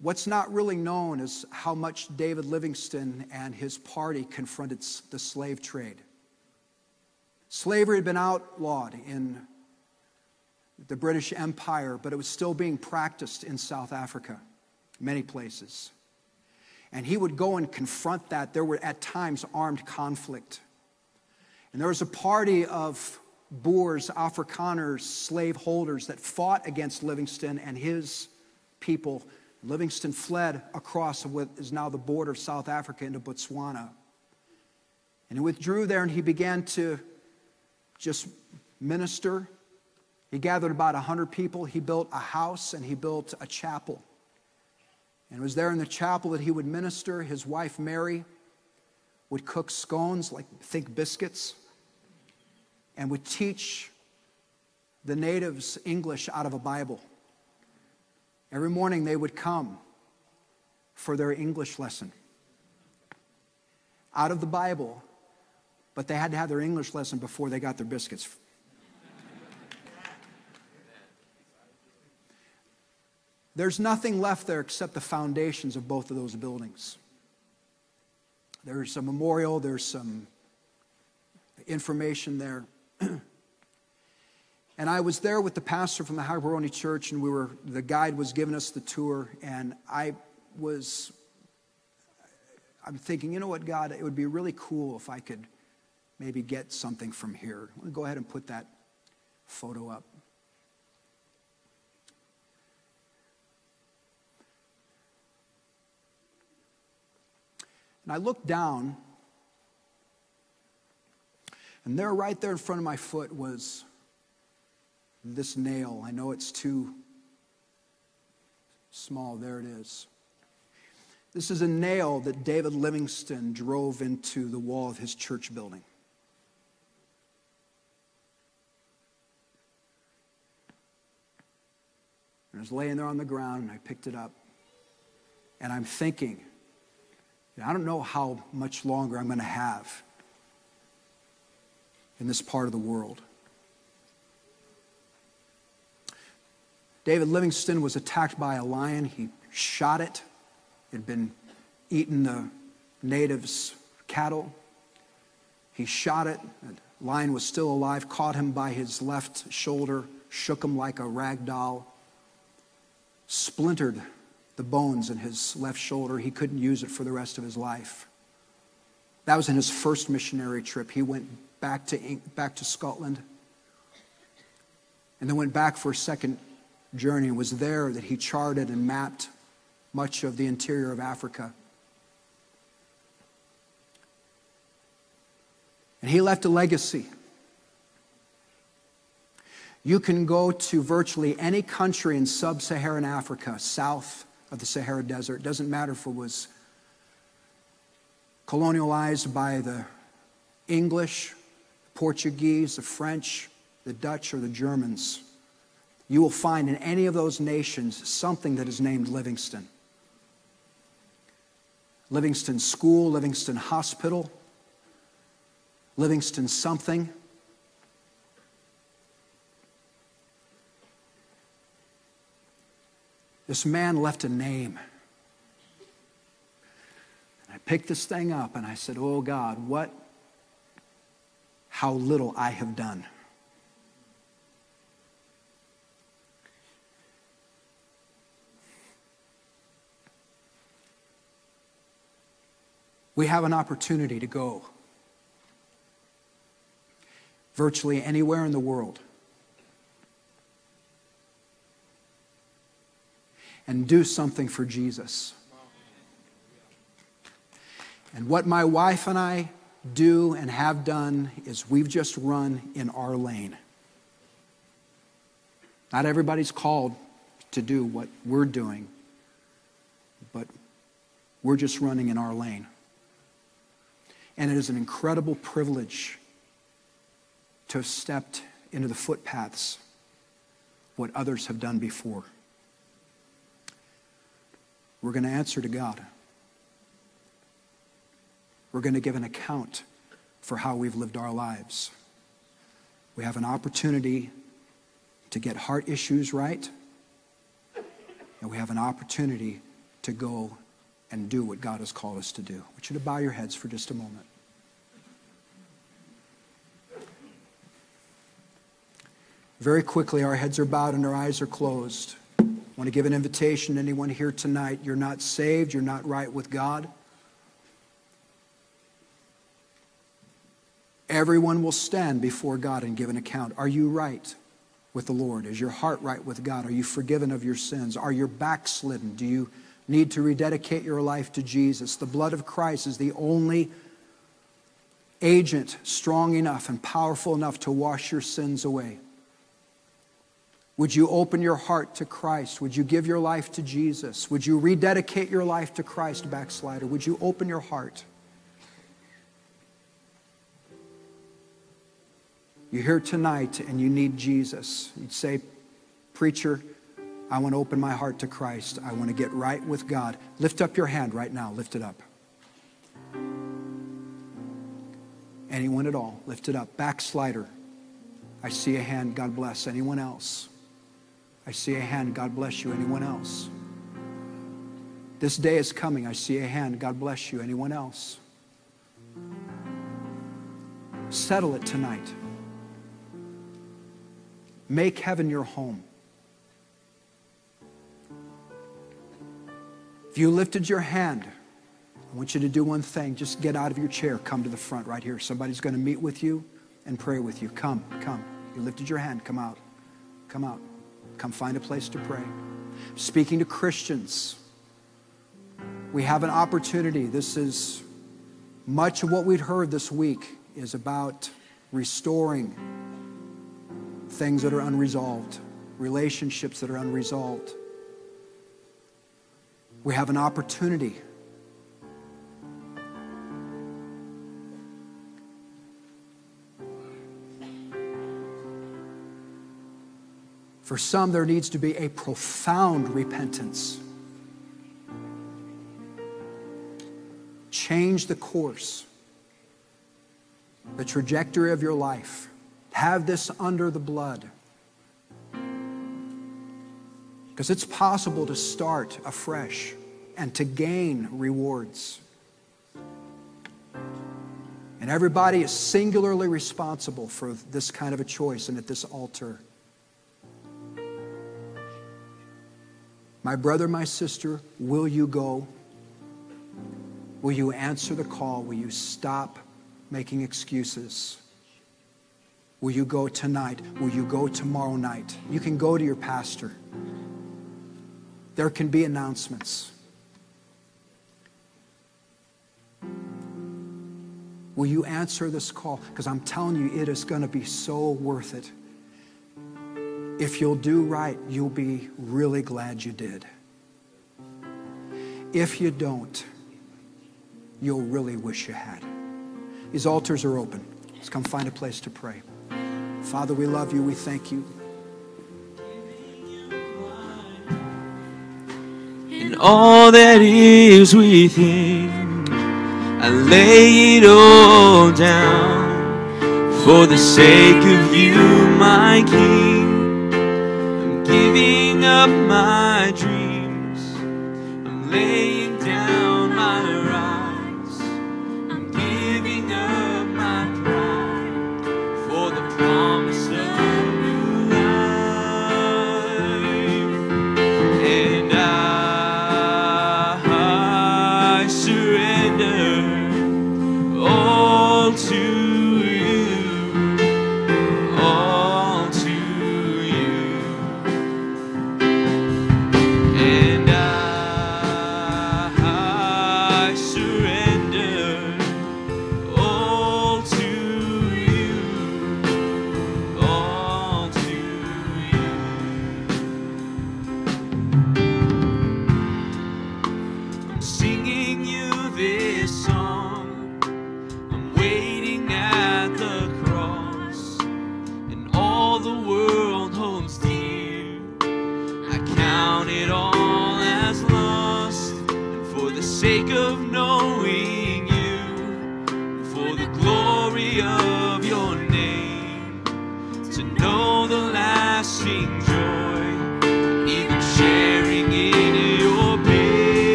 What's not really known is how much David Livingstone and his party confronted the slave trade. Slavery had been outlawed in the British Empire, but it was still being practiced in South Africa, many places. And he would go and confront that. There were at times armed conflict. And there was a party of Boers, Afrikaners, slaveholders that fought against Livingstone and his people Livingstone fled across what is now the border of South Africa into Botswana. And he withdrew there and he began to just minister. He gathered about 100 people. He built a house and he built a chapel. And it was there in the chapel that he would minister. His wife, Mary, would cook scones, like think biscuits, and would teach the natives English out of a Bible. Every morning they would come for their English lesson out of the Bible, but they had to have their English lesson before they got their biscuits. There's nothing left there except the foundations of both of those buildings. There's a memorial, there's some information there. *clears throat* And I was there with the pastor from the Gaborone Church, and we were the guide was giving us the tour, and I was I'm thinking, you know what, God, it would be really cool if I could maybe get something from here. Let me go ahead and put that photo up. And I looked down, and there, right there in front of my foot, was this nail. I know it's too small. There it is. This is a nail that David Livingstone drove into the wall of his church building. And I was laying there on the ground and I picked it up. And I'm thinking, I don't know how much longer I'm going to have in this part of the world. David Livingstone was attacked by a lion. He shot it. It had been eating the natives' cattle. He shot it. The lion was still alive, caught him by his left shoulder, shook him like a rag doll, splintered the bones in his left shoulder. He couldn't use it for the rest of his life. That was in his first missionary trip. He went back to, back to Scotland and then went back for a second journey. It was there that he charted and mapped much of the interior of Africa. And he left a legacy. You can go to virtually any country in sub Saharan Africa, South, of the Sahara Desert. Doesn't matter if it was colonialized by the English, Portuguese, the French, the Dutch, or the Germans. You will find in any of those nations something that is named Livingstone. Livingstone School, Livingstone Hospital, Livingstone something. This man left a name. And I picked this thing up and I said, Oh God, what, how little I have done. We have an opportunity to go virtually anywhere in the world and do something for Jesus. And what my wife and I do and have done is we've just run in our lane. Not everybody's called to do what we're doing, but we're just running in our lane. And it is an incredible privilege to have stepped into the footpaths what others have done before. We're going to answer to God. We're going to give an account for how we've lived our lives. We have an opportunity to get heart issues right, and we have an opportunity to go and do what God has called us to do. I want you to bow your heads for just a moment. Very quickly, our heads are bowed and our eyes are closed. Want to give an invitation to anyone here tonight. You're not saved, you're not right with God. Everyone will stand before God and give an account. Are you right with the Lord? Is your heart right with God? Are you forgiven of your sins? Are you backslidden? Do you need to rededicate your life to Jesus? The blood of Christ is the only agent strong enough and powerful enough to wash your sins away. Would you open your heart to Christ? Would you give your life to Jesus? Would you rededicate your life to Christ, backslider? Would you open your heart? You're here tonight and you need Jesus. You'd say, Preacher, I want to open my heart to Christ. I want to get right with God. Lift up your hand right now. Lift it up. Anyone at all, lift it up. Backslider. I see a hand. God bless. Anyone else? I see a hand. God bless you. Anyone else? This day is coming. I see a hand. God bless you. Anyone else? Settle it tonight. Make heaven your home. If you lifted your hand, I want you to do one thing. Just get out of your chair. Come to the front right here. Somebody's going to meet with you and pray with you. Come, come. You lifted your hand. Come out. Come out. Come find a place to pray. Speaking to Christians, we have an opportunity. This is much of what we've heard this week is about restoring things that are unresolved, relationships that are unresolved. We have an opportunity For some, there needs to be a profound repentance. Change the course, the trajectory of your life. Have this under the blood. Because it's possible to start afresh and to gain rewards. And everybody is singularly responsible for this kind of a choice and at this altar. My brother, my sister, will you go? Will you answer the call? Will you stop making excuses? Will you go tonight? Will you go tomorrow night? You can go to your pastor. There can be announcements. Will you answer this call? Because I'm telling you, it is going to be so worth it. If you'll do right, you'll be really glad you did. If you don't, you'll really wish you had. These altars are open. Let's come find a place to pray. Father, we love you. We thank you. And all that is within, I lay it all down for the sake of you, my King. Giving up my dreams. I'm laying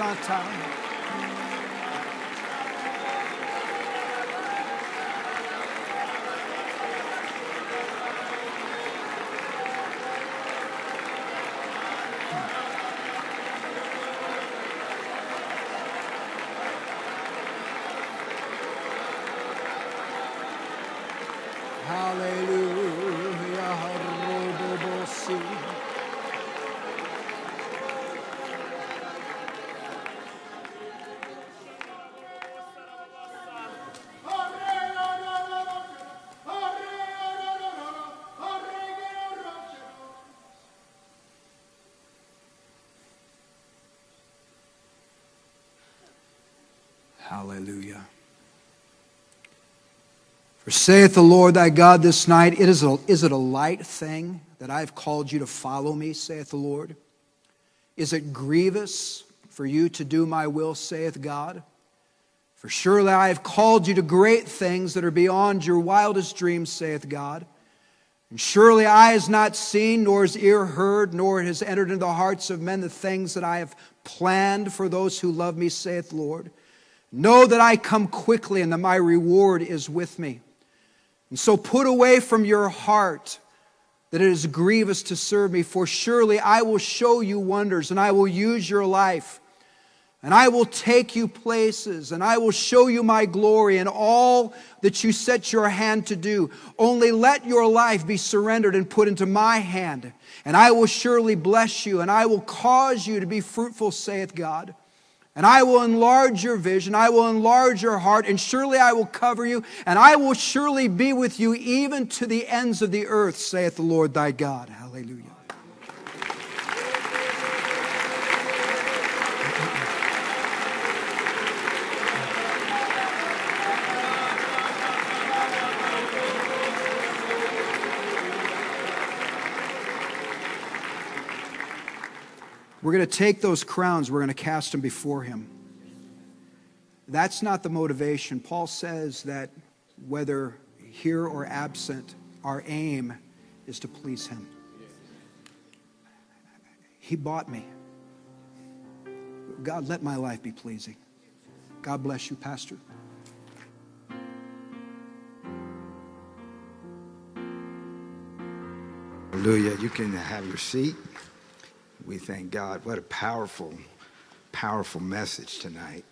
kekebeberebe For saith the Lord thy God this night, it is, a, is it a light thing that I have called you to follow me, saith the Lord? Is it grievous for you to do my will, saith God? For surely I have called you to great things that are beyond your wildest dreams, saith God. And surely eye has not seen, nor has ear heard, nor has entered into the hearts of men the things that I have planned for those who love me, saith the Lord. Know that I come quickly and that my reward is with me. And so put away from your heart that it is grievous to serve me, for surely I will show you wonders and I will use your life. And I will take you places, and I will show you my glory and all that you set your hand to do. Only let your life be surrendered and put into my hand, and I will surely bless you, and I will cause you to be fruitful, saith God. And I will enlarge your vision, I will enlarge your heart, and surely I will cover you, and I will surely be with you even to the ends of the earth, saith the Lord thy God. Hallelujah. We're going to take those crowns, we're going to cast them before him. That's not the motivation. Paul says that whether here or absent, our aim is to please him. He bought me. God, let my life be pleasing. God bless you, Pastor. Hallelujah. You can have your seat. We thank God. What a powerful, powerful message tonight.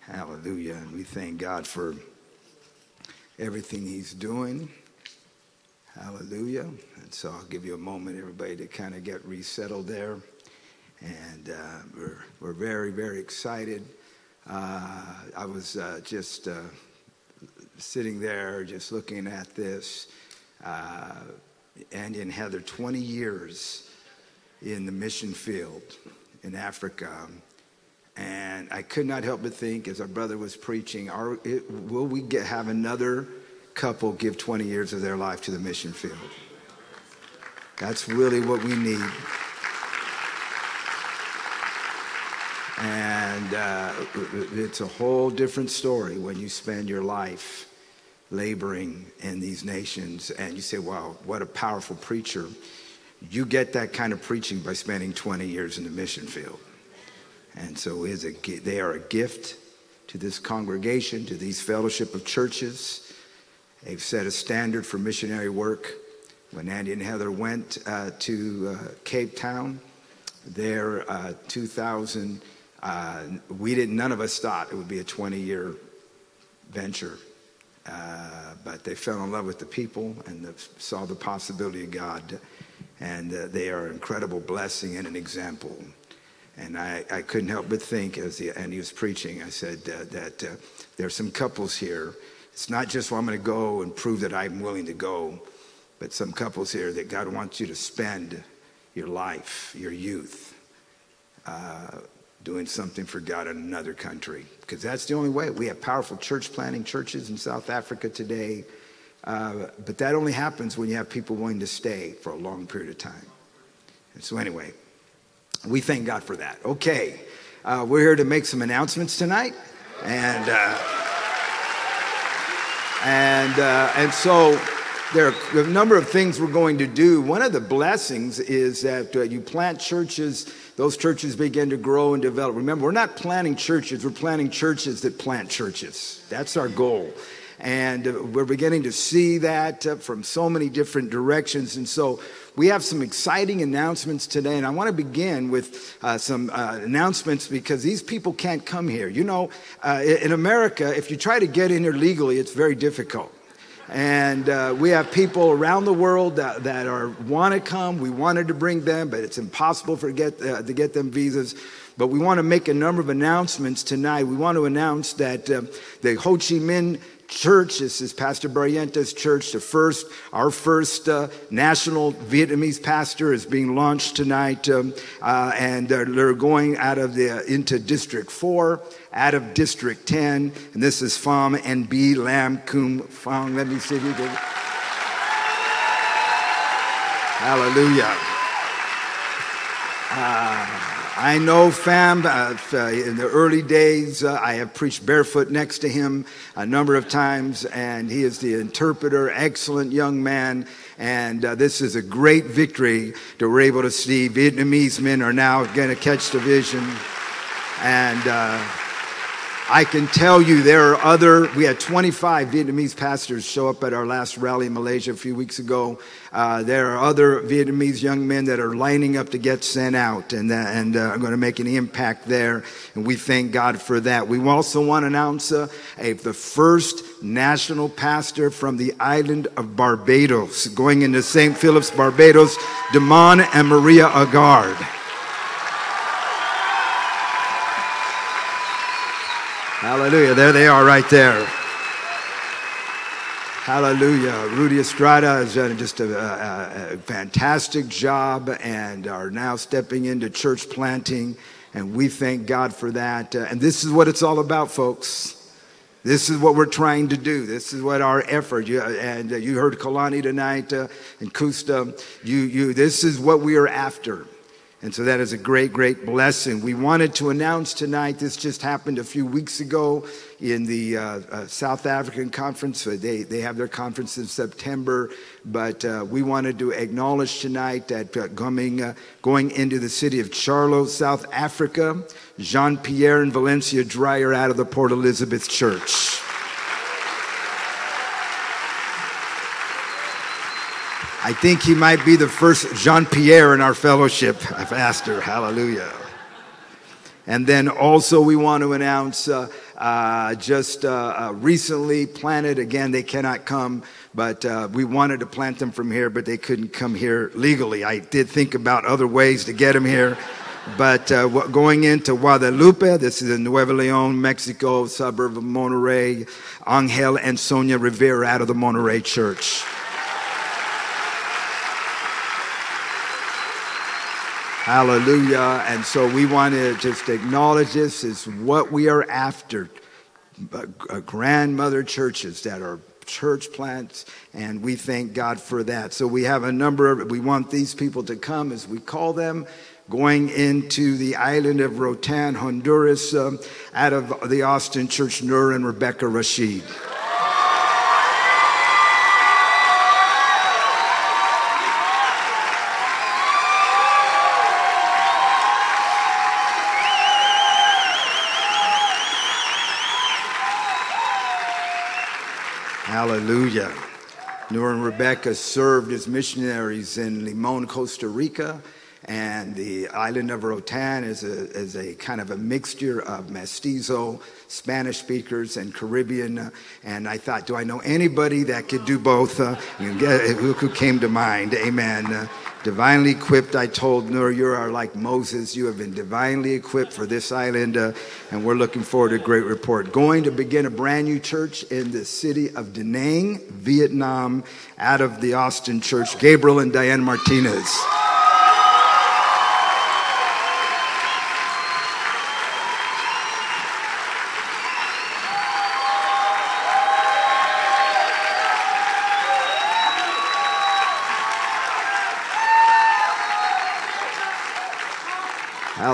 Hallelujah. And we thank God for everything He's doing. Hallelujah. And so I'll give you a moment, everybody, to kind of get resettled there. And uh, we're, we're very, very excited. Uh, I was uh, just uh, sitting there, just looking at this. Uh, Andy and Heather, 20 years in the mission field in Africa. And I could not help but think, as our brother was preaching, are, it, will we get, have another couple give 20 years of their life to the mission field? That's really what we need. And uh, it's a whole different story when you spend your life laboring in these nations and you say, wow, what a powerful preacher. You get that kind of preaching by spending 20 years in the mission field. And so is a, they are a gift to this congregation, to these fellowship of churches. They've set a standard for missionary work. When Andy and Heather went uh, to uh, Cape Town, there, uh, 2000, uh, we didn't, none of us thought it would be a 20 year venture. Uh, but they fell in love with the people and the, saw the possibility of God. And uh, they are an incredible blessing and an example. And I, I couldn't help but think, as he, and he was preaching, I said uh, that uh, there are some couples here. It's not just, well, I'm going to go and prove that I'm willing to go, but some couples here that God wants you to spend your life, your youth, uh, doing something for God in another country. Because that's the only way. We have powerful church planting churches in South Africa today. Uh, but that only happens when you have people willing to stay for a long period of time. And so, anyway, we thank God for that. Okay, uh, we're here to make some announcements tonight. And, uh, and, uh, and so, there are a number of things we're going to do. One of the blessings is that uh, you plant churches, those churches begin to grow and develop. Remember, we're not planting churches, we're planting churches that plant churches. That's our goal. And uh, we're beginning to see that uh, from so many different directions. And so we have some exciting announcements today. And I want to begin with uh, some uh, announcements because these people can't come here. You know, uh, in America, if you try to get in here legally, it's very difficult. And uh, we have people around the world that, that are want to come. We wanted to bring them, but it's impossible for get, uh, to get them visas. But we want to make a number of announcements tonight. We want to announce that uh, the Ho Chi Minh church. This is Pastor Barrientos' church. The first, our first uh, national Vietnamese pastor is being launched tonight, um, uh, and they're, they're, going out of the into District Four, out of District Ten, and this is Pham and B Lam Kum Phong. Let me see if you can. Hallelujah. Uh, I know Pham, uh, uh, in the early days, uh, I have preached barefoot next to him a number of times, and he is the interpreter, excellent young man. And uh, this is a great victory that we're able to see. Vietnamese men are now going to catch the vision. And uh, I can tell you there are other, we had 25 Vietnamese pastors show up at our last rally in Malaysia a few weeks ago. Uh, there are other Vietnamese young men that are lining up to get sent out and, uh, and uh, are going to make an impact there. And we thank God for that. We also want to announce uh, a, the first national pastor from the island of Barbados going into St. Philip's, Barbados, Damon and Maria Agard. Hallelujah. There they are right there. Hallelujah. Rudy Estrada has done just a, a, a, fantastic job and are now stepping into church planting. And we thank God for that. Uh, and this is what it's all about, folks. This is what we're trying to do. This is what our effort. You, and uh, you heard Kalani tonight uh, and Kusta. You, you, this is what we are after. And so that is a great, great blessing. We wanted to announce tonight, this just happened a few weeks ago in the uh, uh, South African conference. So they, they have their conference in September, but uh, we wanted to acknowledge tonight that uh, coming, uh, going into the city of Charlo, South Africa, Jean Pierre and Valencia Dreyer out of the Port Elizabeth Church. I think he might be the first Jean Pierre in our fellowship. I've asked her. Hallelujah. And then also, we want to announce uh, uh, just uh, uh, recently planted, again, they cannot come, but uh, we wanted to plant them from here, but they couldn't come here legally. I did think about other ways to get them here. But uh, going into Guadalupe, this is in Nuevo Leon, Mexico, suburb of Monterrey, Angel and Sonia Rivera out of the Monterrey Church. Hallelujah. And so we want to just acknowledge this is what we are after. Uh, uh, grandmother churches that are church plants, and we thank God for that. So we have a number of, we want these people to come, as we call them, going into the island of Roatán, Honduras, um, out of the Austin Church, Nur and Rebecca Rashid. Hallelujah. Noor and Rebecca served as missionaries in Limon, Costa Rica, and the island of Roatán is a, is a kind of a mixture of mestizo, Spanish speakers, and Caribbean. And I thought, do I know anybody that could do both? Uh, who came to mind? Amen. Divinely equipped, I told Nur, you are like Moses. You have been divinely equipped for this island, uh, and we're looking forward to a great report. Going to begin a brand new church in the city of Da Nang, Vietnam, out of the Austin church. Gabriel and Diane Martinez.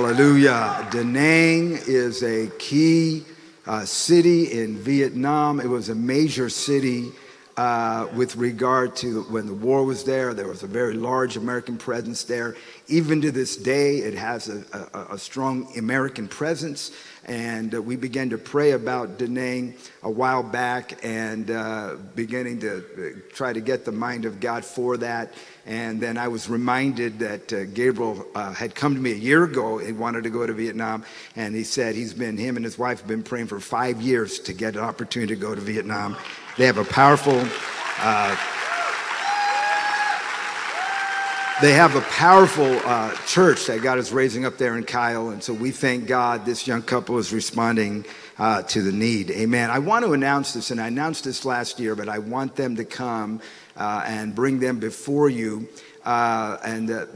Hallelujah. Da Nang is a key uh, city in Vietnam. It was a major city uh, with regard to when the war was there. There was a very large American presence there. Even to this day, it has a, a, a strong American presence. And uh, we began to pray about Da Nang a while back and uh, beginning to uh, try to get the mind of God for that. And then I was reminded that uh, Gabriel had come to me a year ago. He wanted to go to Vietnam. And he said he's been, him and his wife have been praying for five years to get an opportunity to go to Vietnam. They have a powerful, uh, they have a powerful uh, church that God is raising up there in Kyle. And so we thank God this young couple is responding uh, to the need. Amen. I want to announce this, and I announced this last year, but I want them to come uh, and bring them before you. Uh, and uh,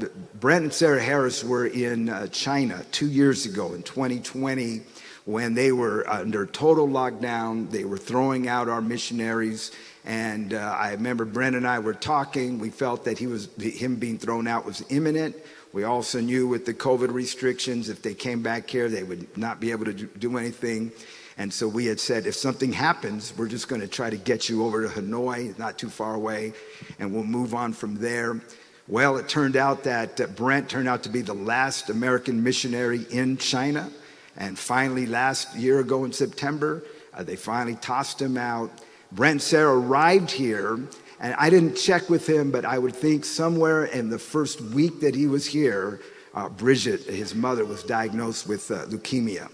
Brent and Sarah Harris were in uh, China two years ago in 2020 when they were under total lockdown. They were throwing out our missionaries. And uh, I remember Brent and I were talking. We felt that he was, him being thrown out was imminent. We also knew with the COVID restrictions, if they came back here, they would not be able to do- anything. And so we had said, if something happens, we're just going to try to get you over to Hanoi, not too far away, and we'll move on from there. Well, it turned out that uh, Brent turned out to be the last American missionary in China. And finally, last year ago in September, uh, they finally tossed him out. Brent Sarah arrived here, and I didn't check with him, but I would think somewhere in the first week that he was here, uh, Bridget, his mother, was diagnosed with uh, leukemia.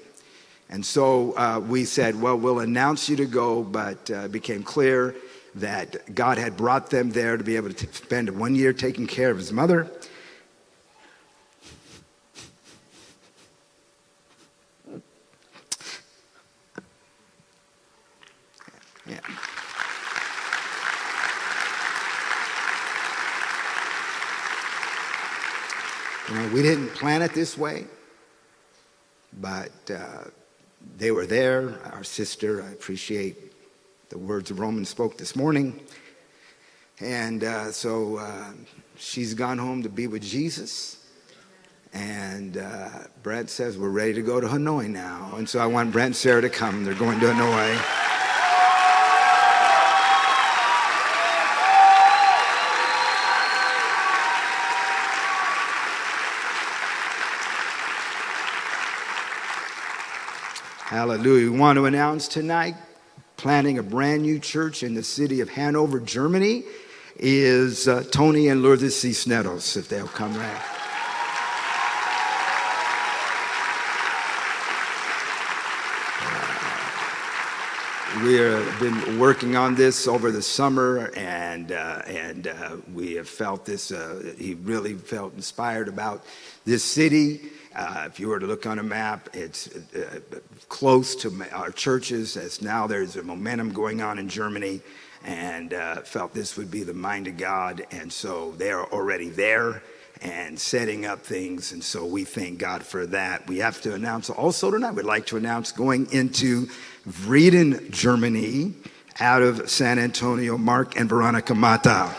And so uh, we said, well, we'll announce you to go, but uh, it became clear that God had brought them there to be able to spend one year taking care of his mother. Yeah. You know, we didn't plan it this way, but uh, they were there. Our sister, I appreciate the words of Roman spoke this morning. And uh, so uh, she's gone home to be with Jesus. And uh, Brent says, We're ready to go to Hanoi now. And so I want Brent and Sarah to come. They're going to Hanoi. Hallelujah. We want to announce tonight planning a brand new church in the city of Hanover, Germany, is uh, Tony and Lourdes Cisneros, if they'll come right. We have been working on this over the summer, and uh, and uh, we have felt this. Uh, he really felt inspired about this city. Uh, if you were to look on a map, it's uh, close to our churches. As now there's a momentum going on in Germany, and uh, felt this would be the mind of God, and so they are already there and setting up things. And so we thank God for that. We have to announce also tonight, we'd like to announce going into Vreden, Germany, out of San Antonio, Mark and Veronica Mata.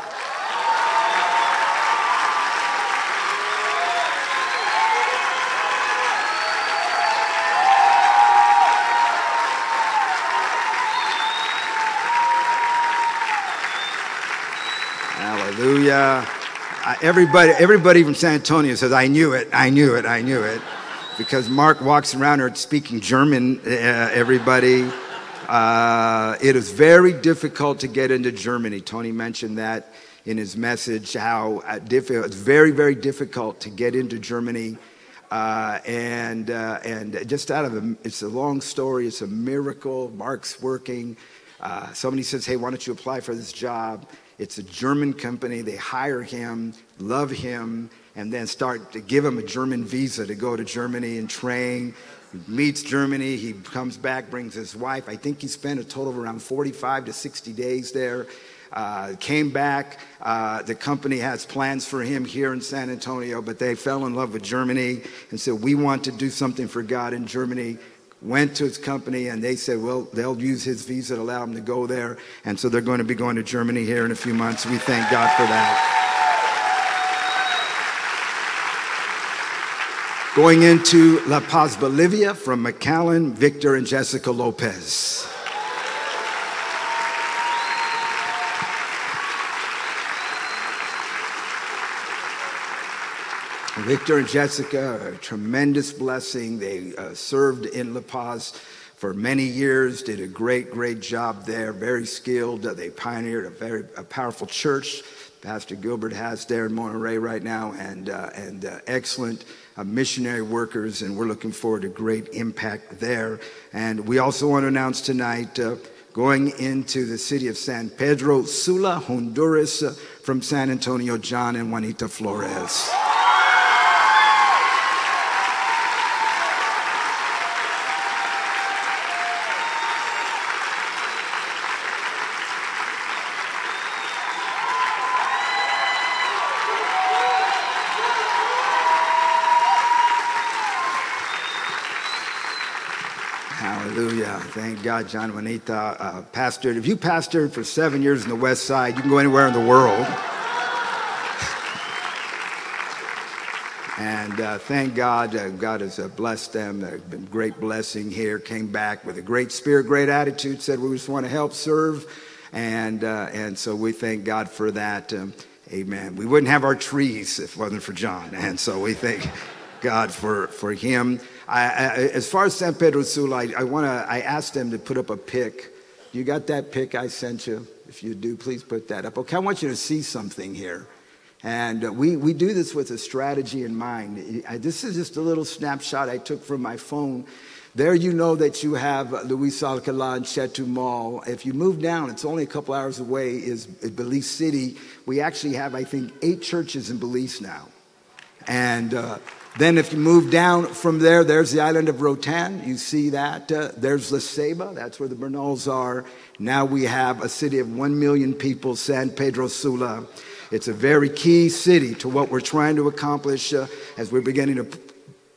Hallelujah. Uh, everybody, everybody from San Antonio says, I knew it, I knew it, I knew it. Because Mark walks around here speaking German, uh, everybody. Uh, it is very difficult to get into Germany. Tony mentioned that in his message, how uh, difficult, it's very, very difficult to get into Germany. Uh, and, uh, and just out of a, it's a long story, it's a miracle. Mark's working. Uh, somebody says, Hey, why don't you apply for this job? It's a German company. They hire him, love him, and then start to give him a German visa to go to Germany and train. He meets Germany. He comes back, brings his wife. I think he spent a total of around 45 to 60 days there. Uh, came back. Uh, the company has plans for him here in San Antonio, but they fell in love with Germany and said, We want to do something for God in Germany went to his company and they said, well, they'll use his visa to allow him to go there. And so they're going to be going to Germany here in a few months. We thank God for that. Going into La Paz, Bolivia from McAllen, Victor and Jessica Lopez. Victor and Jessica, a tremendous blessing. They uh, served in La Paz for many years, did a great, great job there, very skilled. They pioneered a very a powerful church. Pastor Gilbert has there in Monterrey right now, and, uh, and uh, excellent uh, missionary workers, and we're looking forward to great impact there. And we also want to announce tonight uh, going into the city of San Pedro Sula, Honduras, uh, from San Antonio, John and Juanita Flores. Hallelujah. Thank God, John Juanita uh, pastored. If you pastored for seven years in the West Side, you can go anywhere in the world. And uh, thank God, uh, God has uh, blessed them. They've been great blessing here. Came back with a great spirit, great attitude. Said we just want to help serve, and uh, and so we thank God for that. Um, amen. We wouldn't have our trees if it wasn't for John, and so we thank God for for him. I, I, as far as San Pedro Sula, I, I want to. I asked them to put up a pic. You got that pic I sent you? If you do, please put that up. Okay, I want you to see something here. And uh, we, we do this with a strategy in mind. This is just a little snapshot I took from my phone. There you know that you have Luis Alcala and Chetumal. If you move down, it's only a couple hours away, is, is Belize City. We actually have, I think, eight churches in Belize now. And uh, then if you move down from there, there's the island of Roatán. You see that. Uh, there's La Ceiba. That's where the Bernals are. Now we have a city of one million people, San Pedro Sula. It's a very key city to what we're trying to accomplish uh, as we're beginning to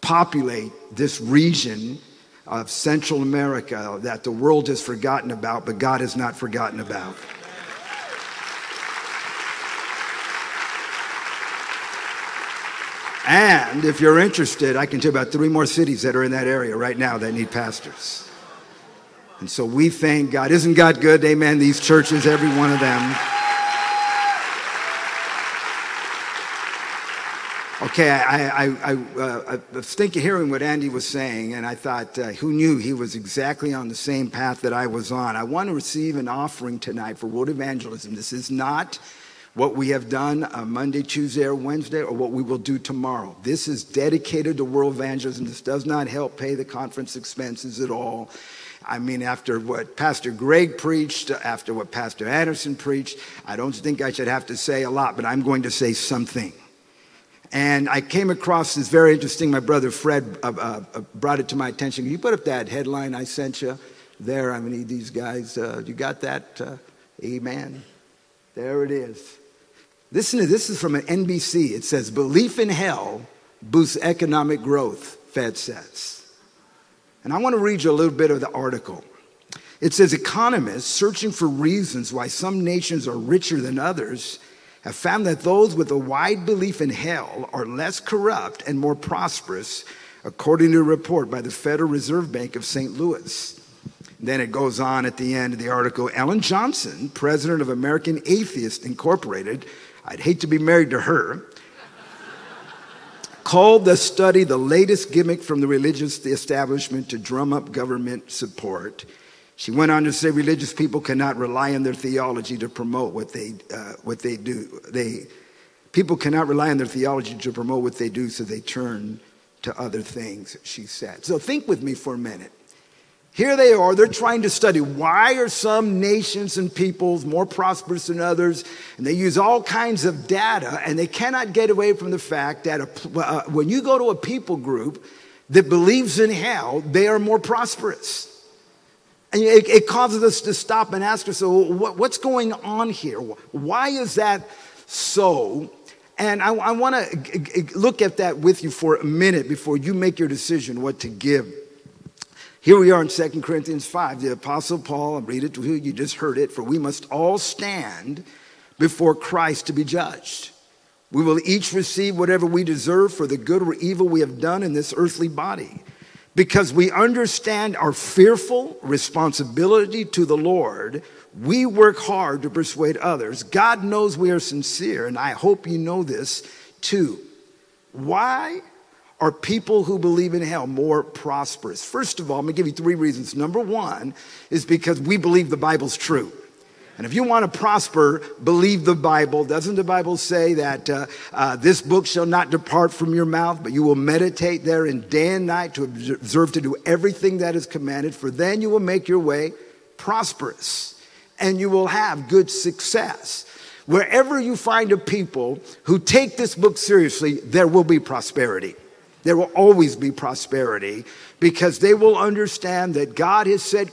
populate this region of Central America that the world has forgotten about, but God has not forgotten about. And if you're interested, I can tell you about three more cities that are in that area right now that need pastors. And so we thank God. Isn't God good? Amen. These churches, every one of them. Okay, I, I, I, uh, I was thinking, hearing what Andy was saying, and I thought, uh, who knew he was exactly on the same path that I was on? I want to receive an offering tonight for world evangelism. This is not what we have done on Monday, Tuesday, or Wednesday, or what we will do tomorrow. This is dedicated to world evangelism. This does not help pay the conference expenses at all. I mean, after what Pastor Greg preached, after what Pastor Anderson preached, I don't think I should have to say a lot, but I'm going to say something. And I came across this very interesting. My brother Fred uh, uh, uh, brought it to my attention. Can you put up that headline I sent you there? I mean, these guys, uh, you got that? Uh, amen. There it is. Listen to this is from an NBC. It says, Belief in hell boosts economic growth, Fed says. And I want to read you a little bit of the article. It says, Economists searching for reasons why some nations are richer than others have found that those with a wide belief in hell are less corrupt and more prosperous, according to a report by the Federal Reserve Bank of St. Louis. Then it goes on at the end of the article Ellen Johnson, president of American Atheist Incorporated, I'd hate to be married to her, called the study the latest gimmick from the religious establishment to drum up government support. She went on to say religious people cannot rely on their theology to promote what they, uh, what they do. They, people cannot rely on their theology to promote what they do, so they turn to other things, she said. So think with me for a minute. Here they are, they're trying to study why are some nations and peoples more prosperous than others, and they use all kinds of data, and they cannot get away from the fact that a, uh, when you go to a people group that believes in hell, they are more prosperous. And it, it, causes us to stop and ask ourselves, what, what's going on here? Why is that so? And I, I want to look at that with you for a minute before you make your decision what to give. Here we are in 2 Corinthians 5. The Apostle Paul, I'll read it to you, you just heard it. For we must all stand before Christ to be judged. We will each receive whatever we deserve for the good or evil we have done in this earthly body because we understand our fearful responsibility to the Lord, we work hard to persuade others. God knows we are sincere, and I hope you know this too. Why are people who believe in hell more prosperous? First of all, I'm gonna give you three reasons. Number one is because we believe the Bible's true. And if you want to prosper, believe the Bible. Doesn't the Bible say that uh, uh, this book shall not depart from your mouth, but you will meditate therein day and night to observe to do everything that is commanded? For then you will make your way prosperous and you will have good success. Wherever you find a people who take this book seriously, there will be prosperity. There will always be prosperity because they will understand that God has set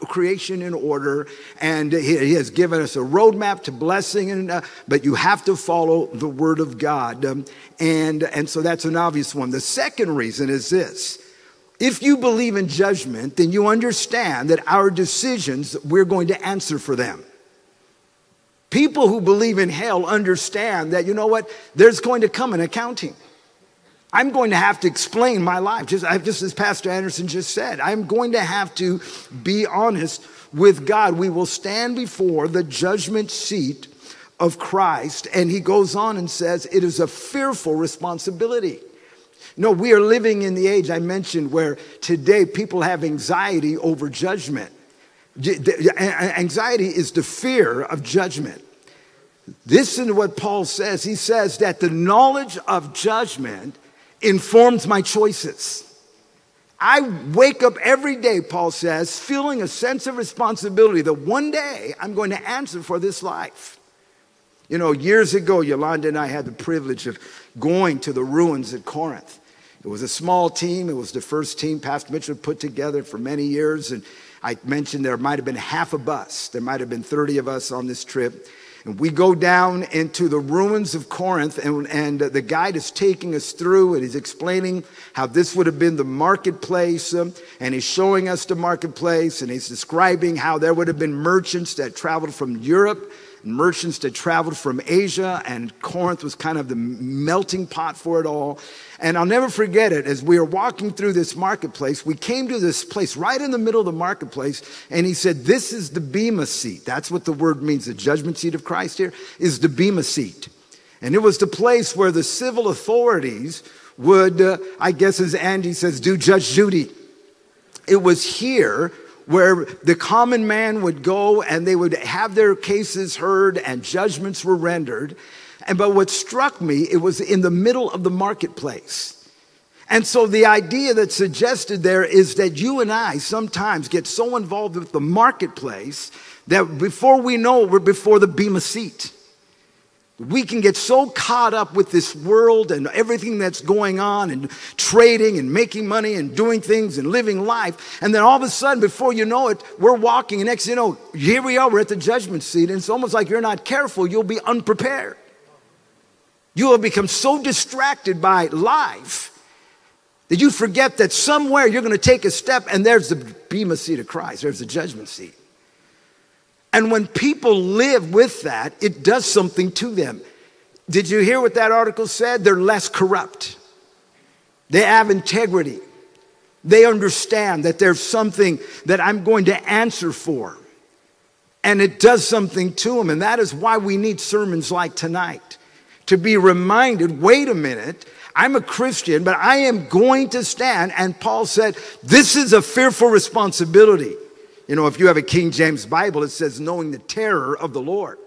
creation in order and He has given us a roadmap to blessing, and, uh, but you have to follow the Word of God. Um, and, and so that's an obvious one. The second reason is this. If you believe in judgment, then you understand that our decisions, we're going to answer for them. People who believe in hell understand that, you know what, there's going to come an accounting. I'm going to have to explain my life, just, just as Pastor Anderson just said. I'm going to have to be honest with God. We will stand before the judgment seat of Christ. And he goes on and says, it is a fearful responsibility. No, we are living in the age I mentioned where today people have anxiety over judgment. Anxiety is the fear of judgment. Listen to what Paul says. He says that the knowledge of judgment informs my choices. I wake up every day, Paul says, feeling a sense of responsibility that one day I'm going to answer for this life. You know, years ago, Yolanda and I had the privilege of going to the ruins at Corinth. It was a small team. It was the first team Pastor Mitchell put together for many years. And I mentioned there might have been half a bus. There might have been 30 of us on this trip. And we go down into the ruins of Corinth, and, and the guide is taking us through, and he's explaining how this would have been the marketplace, um, and he's showing us the marketplace, and he's describing how there would have been merchants that traveled from Europe merchants that traveled from Asia, and Corinth was kind of the melting pot for it all. And I'll never forget it. As we were walking through this marketplace, we came to this place right in the middle of the marketplace, and he said, This is the Bema seat. That's what the word means. The judgment seat of Christ here is the Bema seat. And it was the place where the civil authorities would, uh, I guess, as Andy says, do Judge Judy. It was here where the common man would go and they would have their cases heard and judgments were rendered. And but what struck me, it was in the middle of the marketplace. And so the idea that's suggested there is that you and I sometimes get so involved with the marketplace that before we know we're before the Bema seat. We can get so caught up with this world and everything that's going on and trading and making money and doing things and living life. And then all of a sudden, before you know it, we're walking. And next you know, here we are, we're at the judgment seat. And it's almost like you're not careful, you'll be unprepared. You will become so distracted by life that you forget that somewhere you're going to take a step and there's the Bema seat of Christ, there's the judgment seat. And when people live with that, it does something to them. Did you hear what that article said? They're less corrupt. They have integrity. They understand that there's something that I'm going to answer for. And it does something to them. And that is why we need sermons like tonight to be reminded wait a minute, I'm a Christian, but I am going to stand. And Paul said, This is a fearful responsibility. You know, if you have a King James Bible, it says, knowing the terror of the Lord.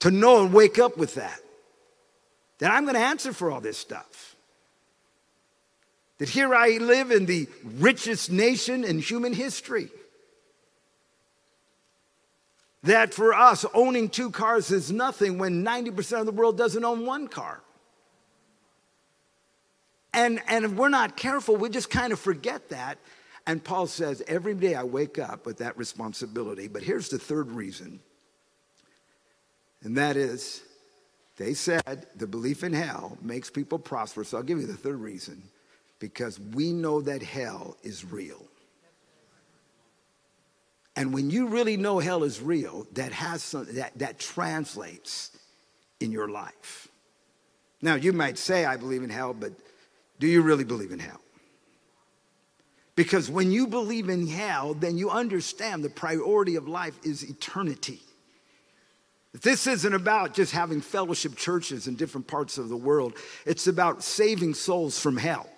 To know and wake up with that. That I'm going to answer for all this stuff. That here I live in the richest nation in human history. That for us, owning two cars is nothing when 90% of the world doesn't own one car. And, and if we're not careful, we just kind of forget that and Paul says, every day I wake up with that responsibility. But here's the third reason, and that is they said the belief in hell makes people prosper. So I'll give you the third reason because we know that hell is real. And when you really know hell is real, that has some, that, that translates in your life. Now, you might say, I believe in hell, but do you really believe in hell? Because when you believe in hell, then you understand the priority of life is eternity. This isn't about just having fellowship churches in different parts of the world, it's about saving souls from hell.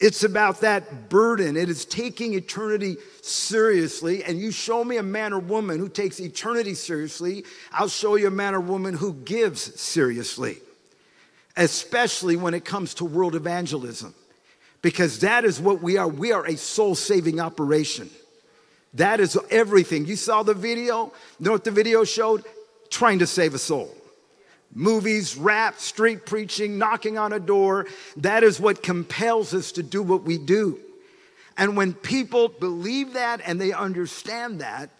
It's about that burden. It is taking eternity seriously. And you show me a man or woman who takes eternity seriously, I'll show you a man or woman who gives seriously, especially when it comes to world evangelism because that is what we are. We are a soul saving operation. That is everything. You saw the video? You know what the video showed? Trying to save a soul. Movies, rap, street preaching, knocking on a door. That is what compels us to do what we do. And when people believe that and they understand that,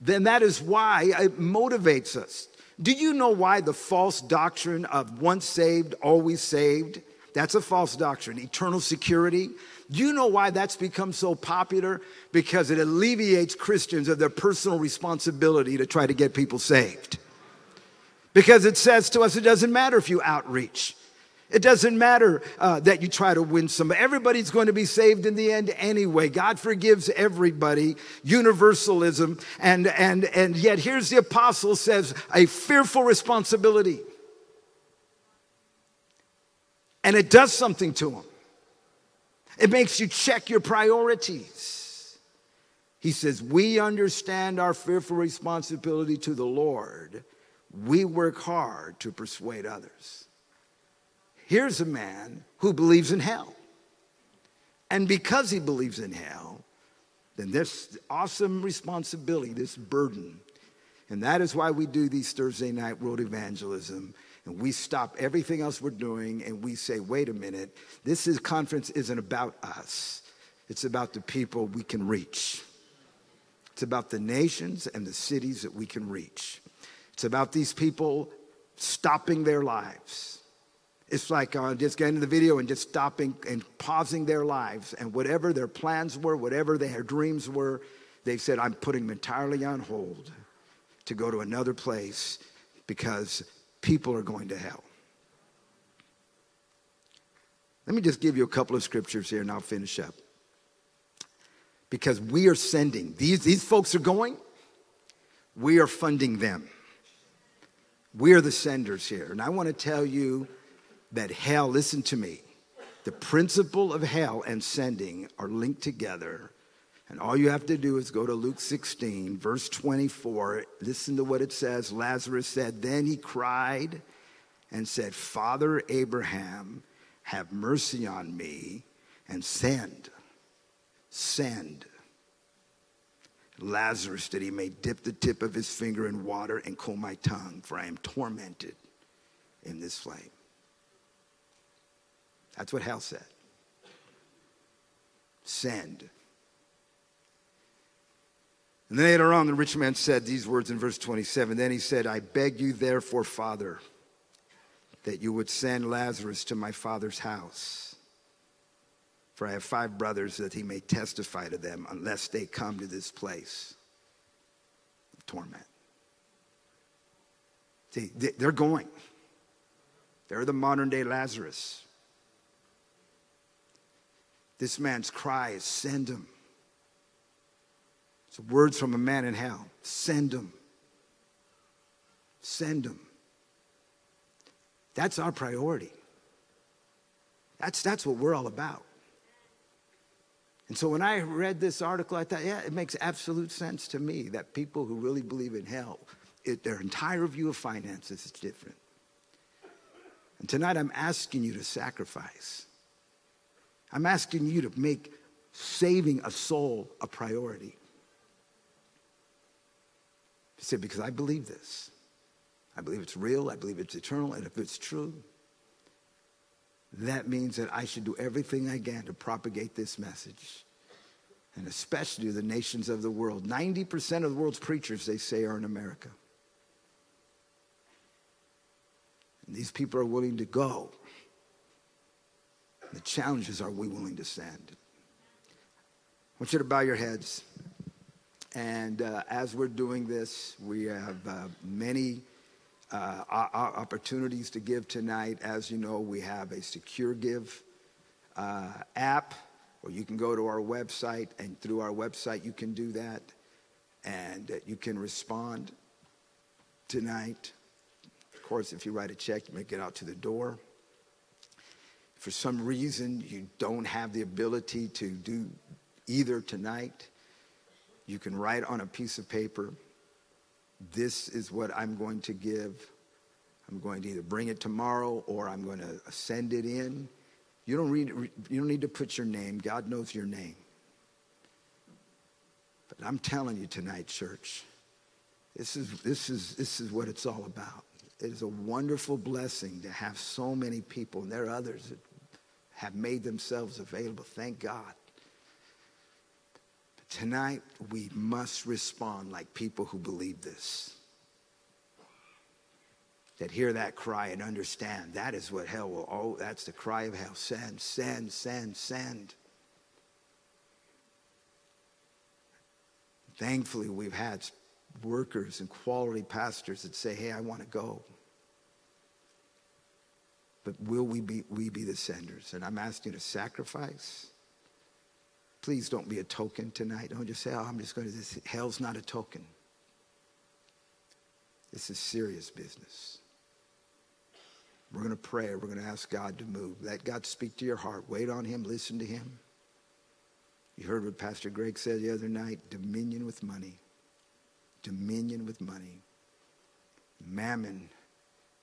then that is why it motivates us. Do you know why the false doctrine of once saved, always saved? That's a false doctrine. Eternal security. Do you know why that's become so popular? Because it alleviates Christians of their personal responsibility to try to get people saved. Because it says to us, it doesn't matter if you outreach. It doesn't matter uh, that you try to win somebody. Everybody's going to be saved in the end anyway. God forgives everybody. Universalism. And, and, and yet here's the apostle says a fearful responsibility and it does something to him. It makes you check your priorities. He says, We understand our fearful responsibility to the Lord. We work hard to persuade others. Here's a man who believes in hell. And because he believes in hell, then this awesome responsibility, this burden, and that is why we do these Thursday night world evangelism and we stop everything else we're doing and we say, wait a minute, this is, conference isn't about us. It's about the people we can reach. It's about the nations and the cities that we can reach. It's about these people stopping their lives. It's like uh, just getting the video and just stopping and pausing their lives and whatever their plans were, whatever their dreams were, They said, I'm putting them entirely on hold to go to another place because people are going to hell. Let me just give you a couple of scriptures here and I'll finish up. Because we are sending, these, these folks are going, we are funding them. We are the senders here. And I want to tell you that hell, listen to me, the principle of hell and sending are linked together. And all you have to do is go to Luke 16, verse 24. Listen to what it says. Lazarus said, Then he cried and said, Father Abraham, have mercy on me and send, send Lazarus that he may dip the tip of his finger in water and cool my tongue, for I am tormented in this flame. That's what hell said. Send. And then later on, the rich man said these words in verse 27. Then he said, I beg you, therefore, Father, that you would send Lazarus to my father's house. For I have five brothers that he may testify to them unless they come to this place of torment. See, they're going. They're the modern day Lazarus. This man's cry is send him. It's words from a man in hell. Send them. Send them. That's our priority. That's, that's what we're all about. And so when I read this article, I thought, yeah, it makes absolute sense to me that people who really believe in hell, it, their entire view of finances is different. And tonight I'm asking you to sacrifice. I'm asking you to make saving a soul a priority. He said, because I believe this. I believe it's real, I believe it's eternal, and if it's true, that means that I should do everything I can to propagate this message. And especially the nations of the world. 90% of the world's preachers, they say, are in America. And these people are willing to go. The challenges are we willing to send? I want you to bow your heads. And uh, as we're doing this, we have uh, many uh, opportunities to give tonight. As you know, we have a secure give uh, app, or you can go to our website, and through our website, you can do that, and uh, you can respond tonight. Of course, if you write a check, you make it out to the door. For some reason, you don't have the ability to do either tonight, you can write on a piece of paper this is what I'm going to give. I'm going to either bring it tomorrow or I'm going to send it in. You don't, read, you don't need to put your name. God knows your name. But I'm telling you tonight, church, this is, this is, this is what it's all about. It is a wonderful blessing to have so many people, and there are others that have made themselves available. Thank God. Tonight, we must respond like people who believe this. That hear that cry and understand that is what hell will, oh, that's the cry of hell. Send, send, send, send. Thankfully, we've had workers and quality pastors that say, hey, I want to go. But will we be, we be the senders? And I'm asking you to sacrifice Please don't be a token tonight. Don't just say, oh, I'm just going to this. Hell's not a token. This is serious business. We're going to pray. We're going to ask God to move. Let God speak to your heart. Wait on Him. Listen to Him. You heard what Pastor Greg said the other night dominion with money. Dominion with money. Mammon,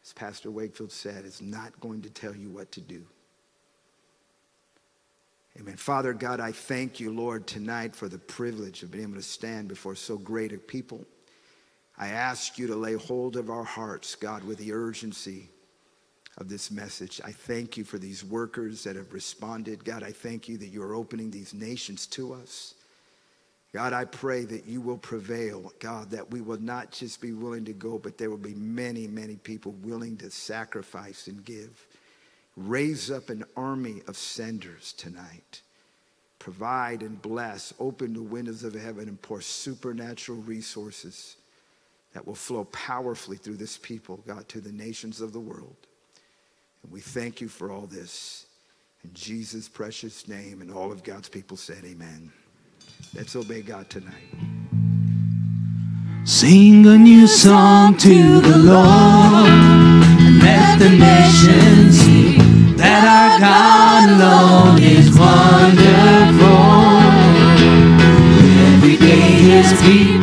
as Pastor Wakefield said, is not going to tell you what to do. Amen. Father God, I thank you, Lord, tonight for the privilege of being able to stand before so great a people. I ask you to lay hold of our hearts, God, with the urgency of this message. I thank you for these workers that have responded. God, I thank you that you are opening these nations to us. God, I pray that you will prevail. God, that we will not just be willing to go, but there will be many, many people willing to sacrifice and give. Raise up an army of senders tonight provide and bless, open the windows of heaven and pour supernatural resources that will flow powerfully through this people, God, to the nations of the world. And we thank you for all this. In Jesus' precious name, and all of God's people said, Amen. Let's obey God tonight. Sing a new song to the Lord and let the nations that our God alone is wonderful. Every day his people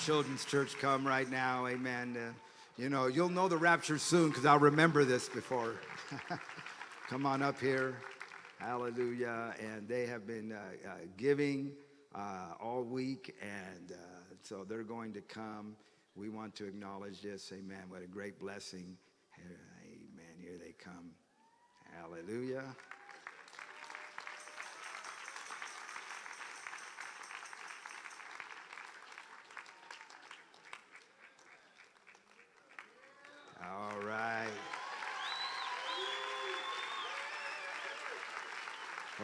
children's church come right now. Amen. Uh, you know, you'll know the rapture soon because I'll remember this before. *laughs* come on up here. Hallelujah. And they have been uh, uh, giving uh, all week, and uh, so they're going to come. We want to acknowledge this. Amen. What a great blessing. Amen. Here they come. Hallelujah. All right.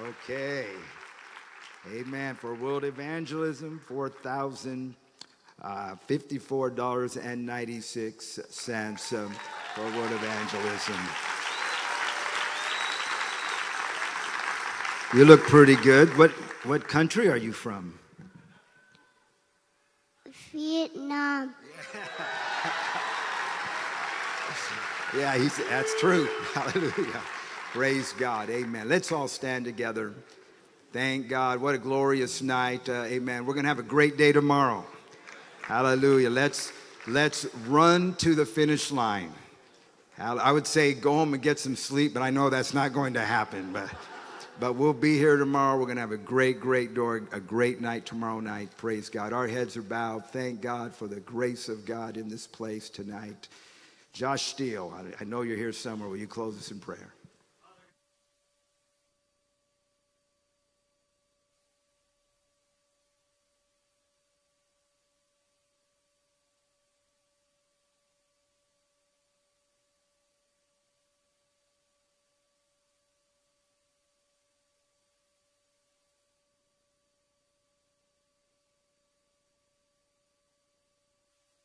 Okay. Amen. For world evangelism, four thousand uh, fifty-four dollars and ninety-six cents um, for world evangelism. You look pretty good. What what country are you from? Vietnam. Yeah, *laughs* he's, that's true. *laughs* Hallelujah. Praise God. Amen. Let's all stand together. Thank God. What a glorious night. Uh, amen. We're going to have a great day tomorrow. Hallelujah. Let's let's run to the finish line. I would say go home and get some sleep, but I know that's not going to happen. But but we'll be here tomorrow. We're going to have a great, great door, a great night tomorrow night. Praise God. Our heads are bowed. Thank God for the grace of God in this place tonight. Josh Steele, I know you're here somewhere. Will you close us in prayer?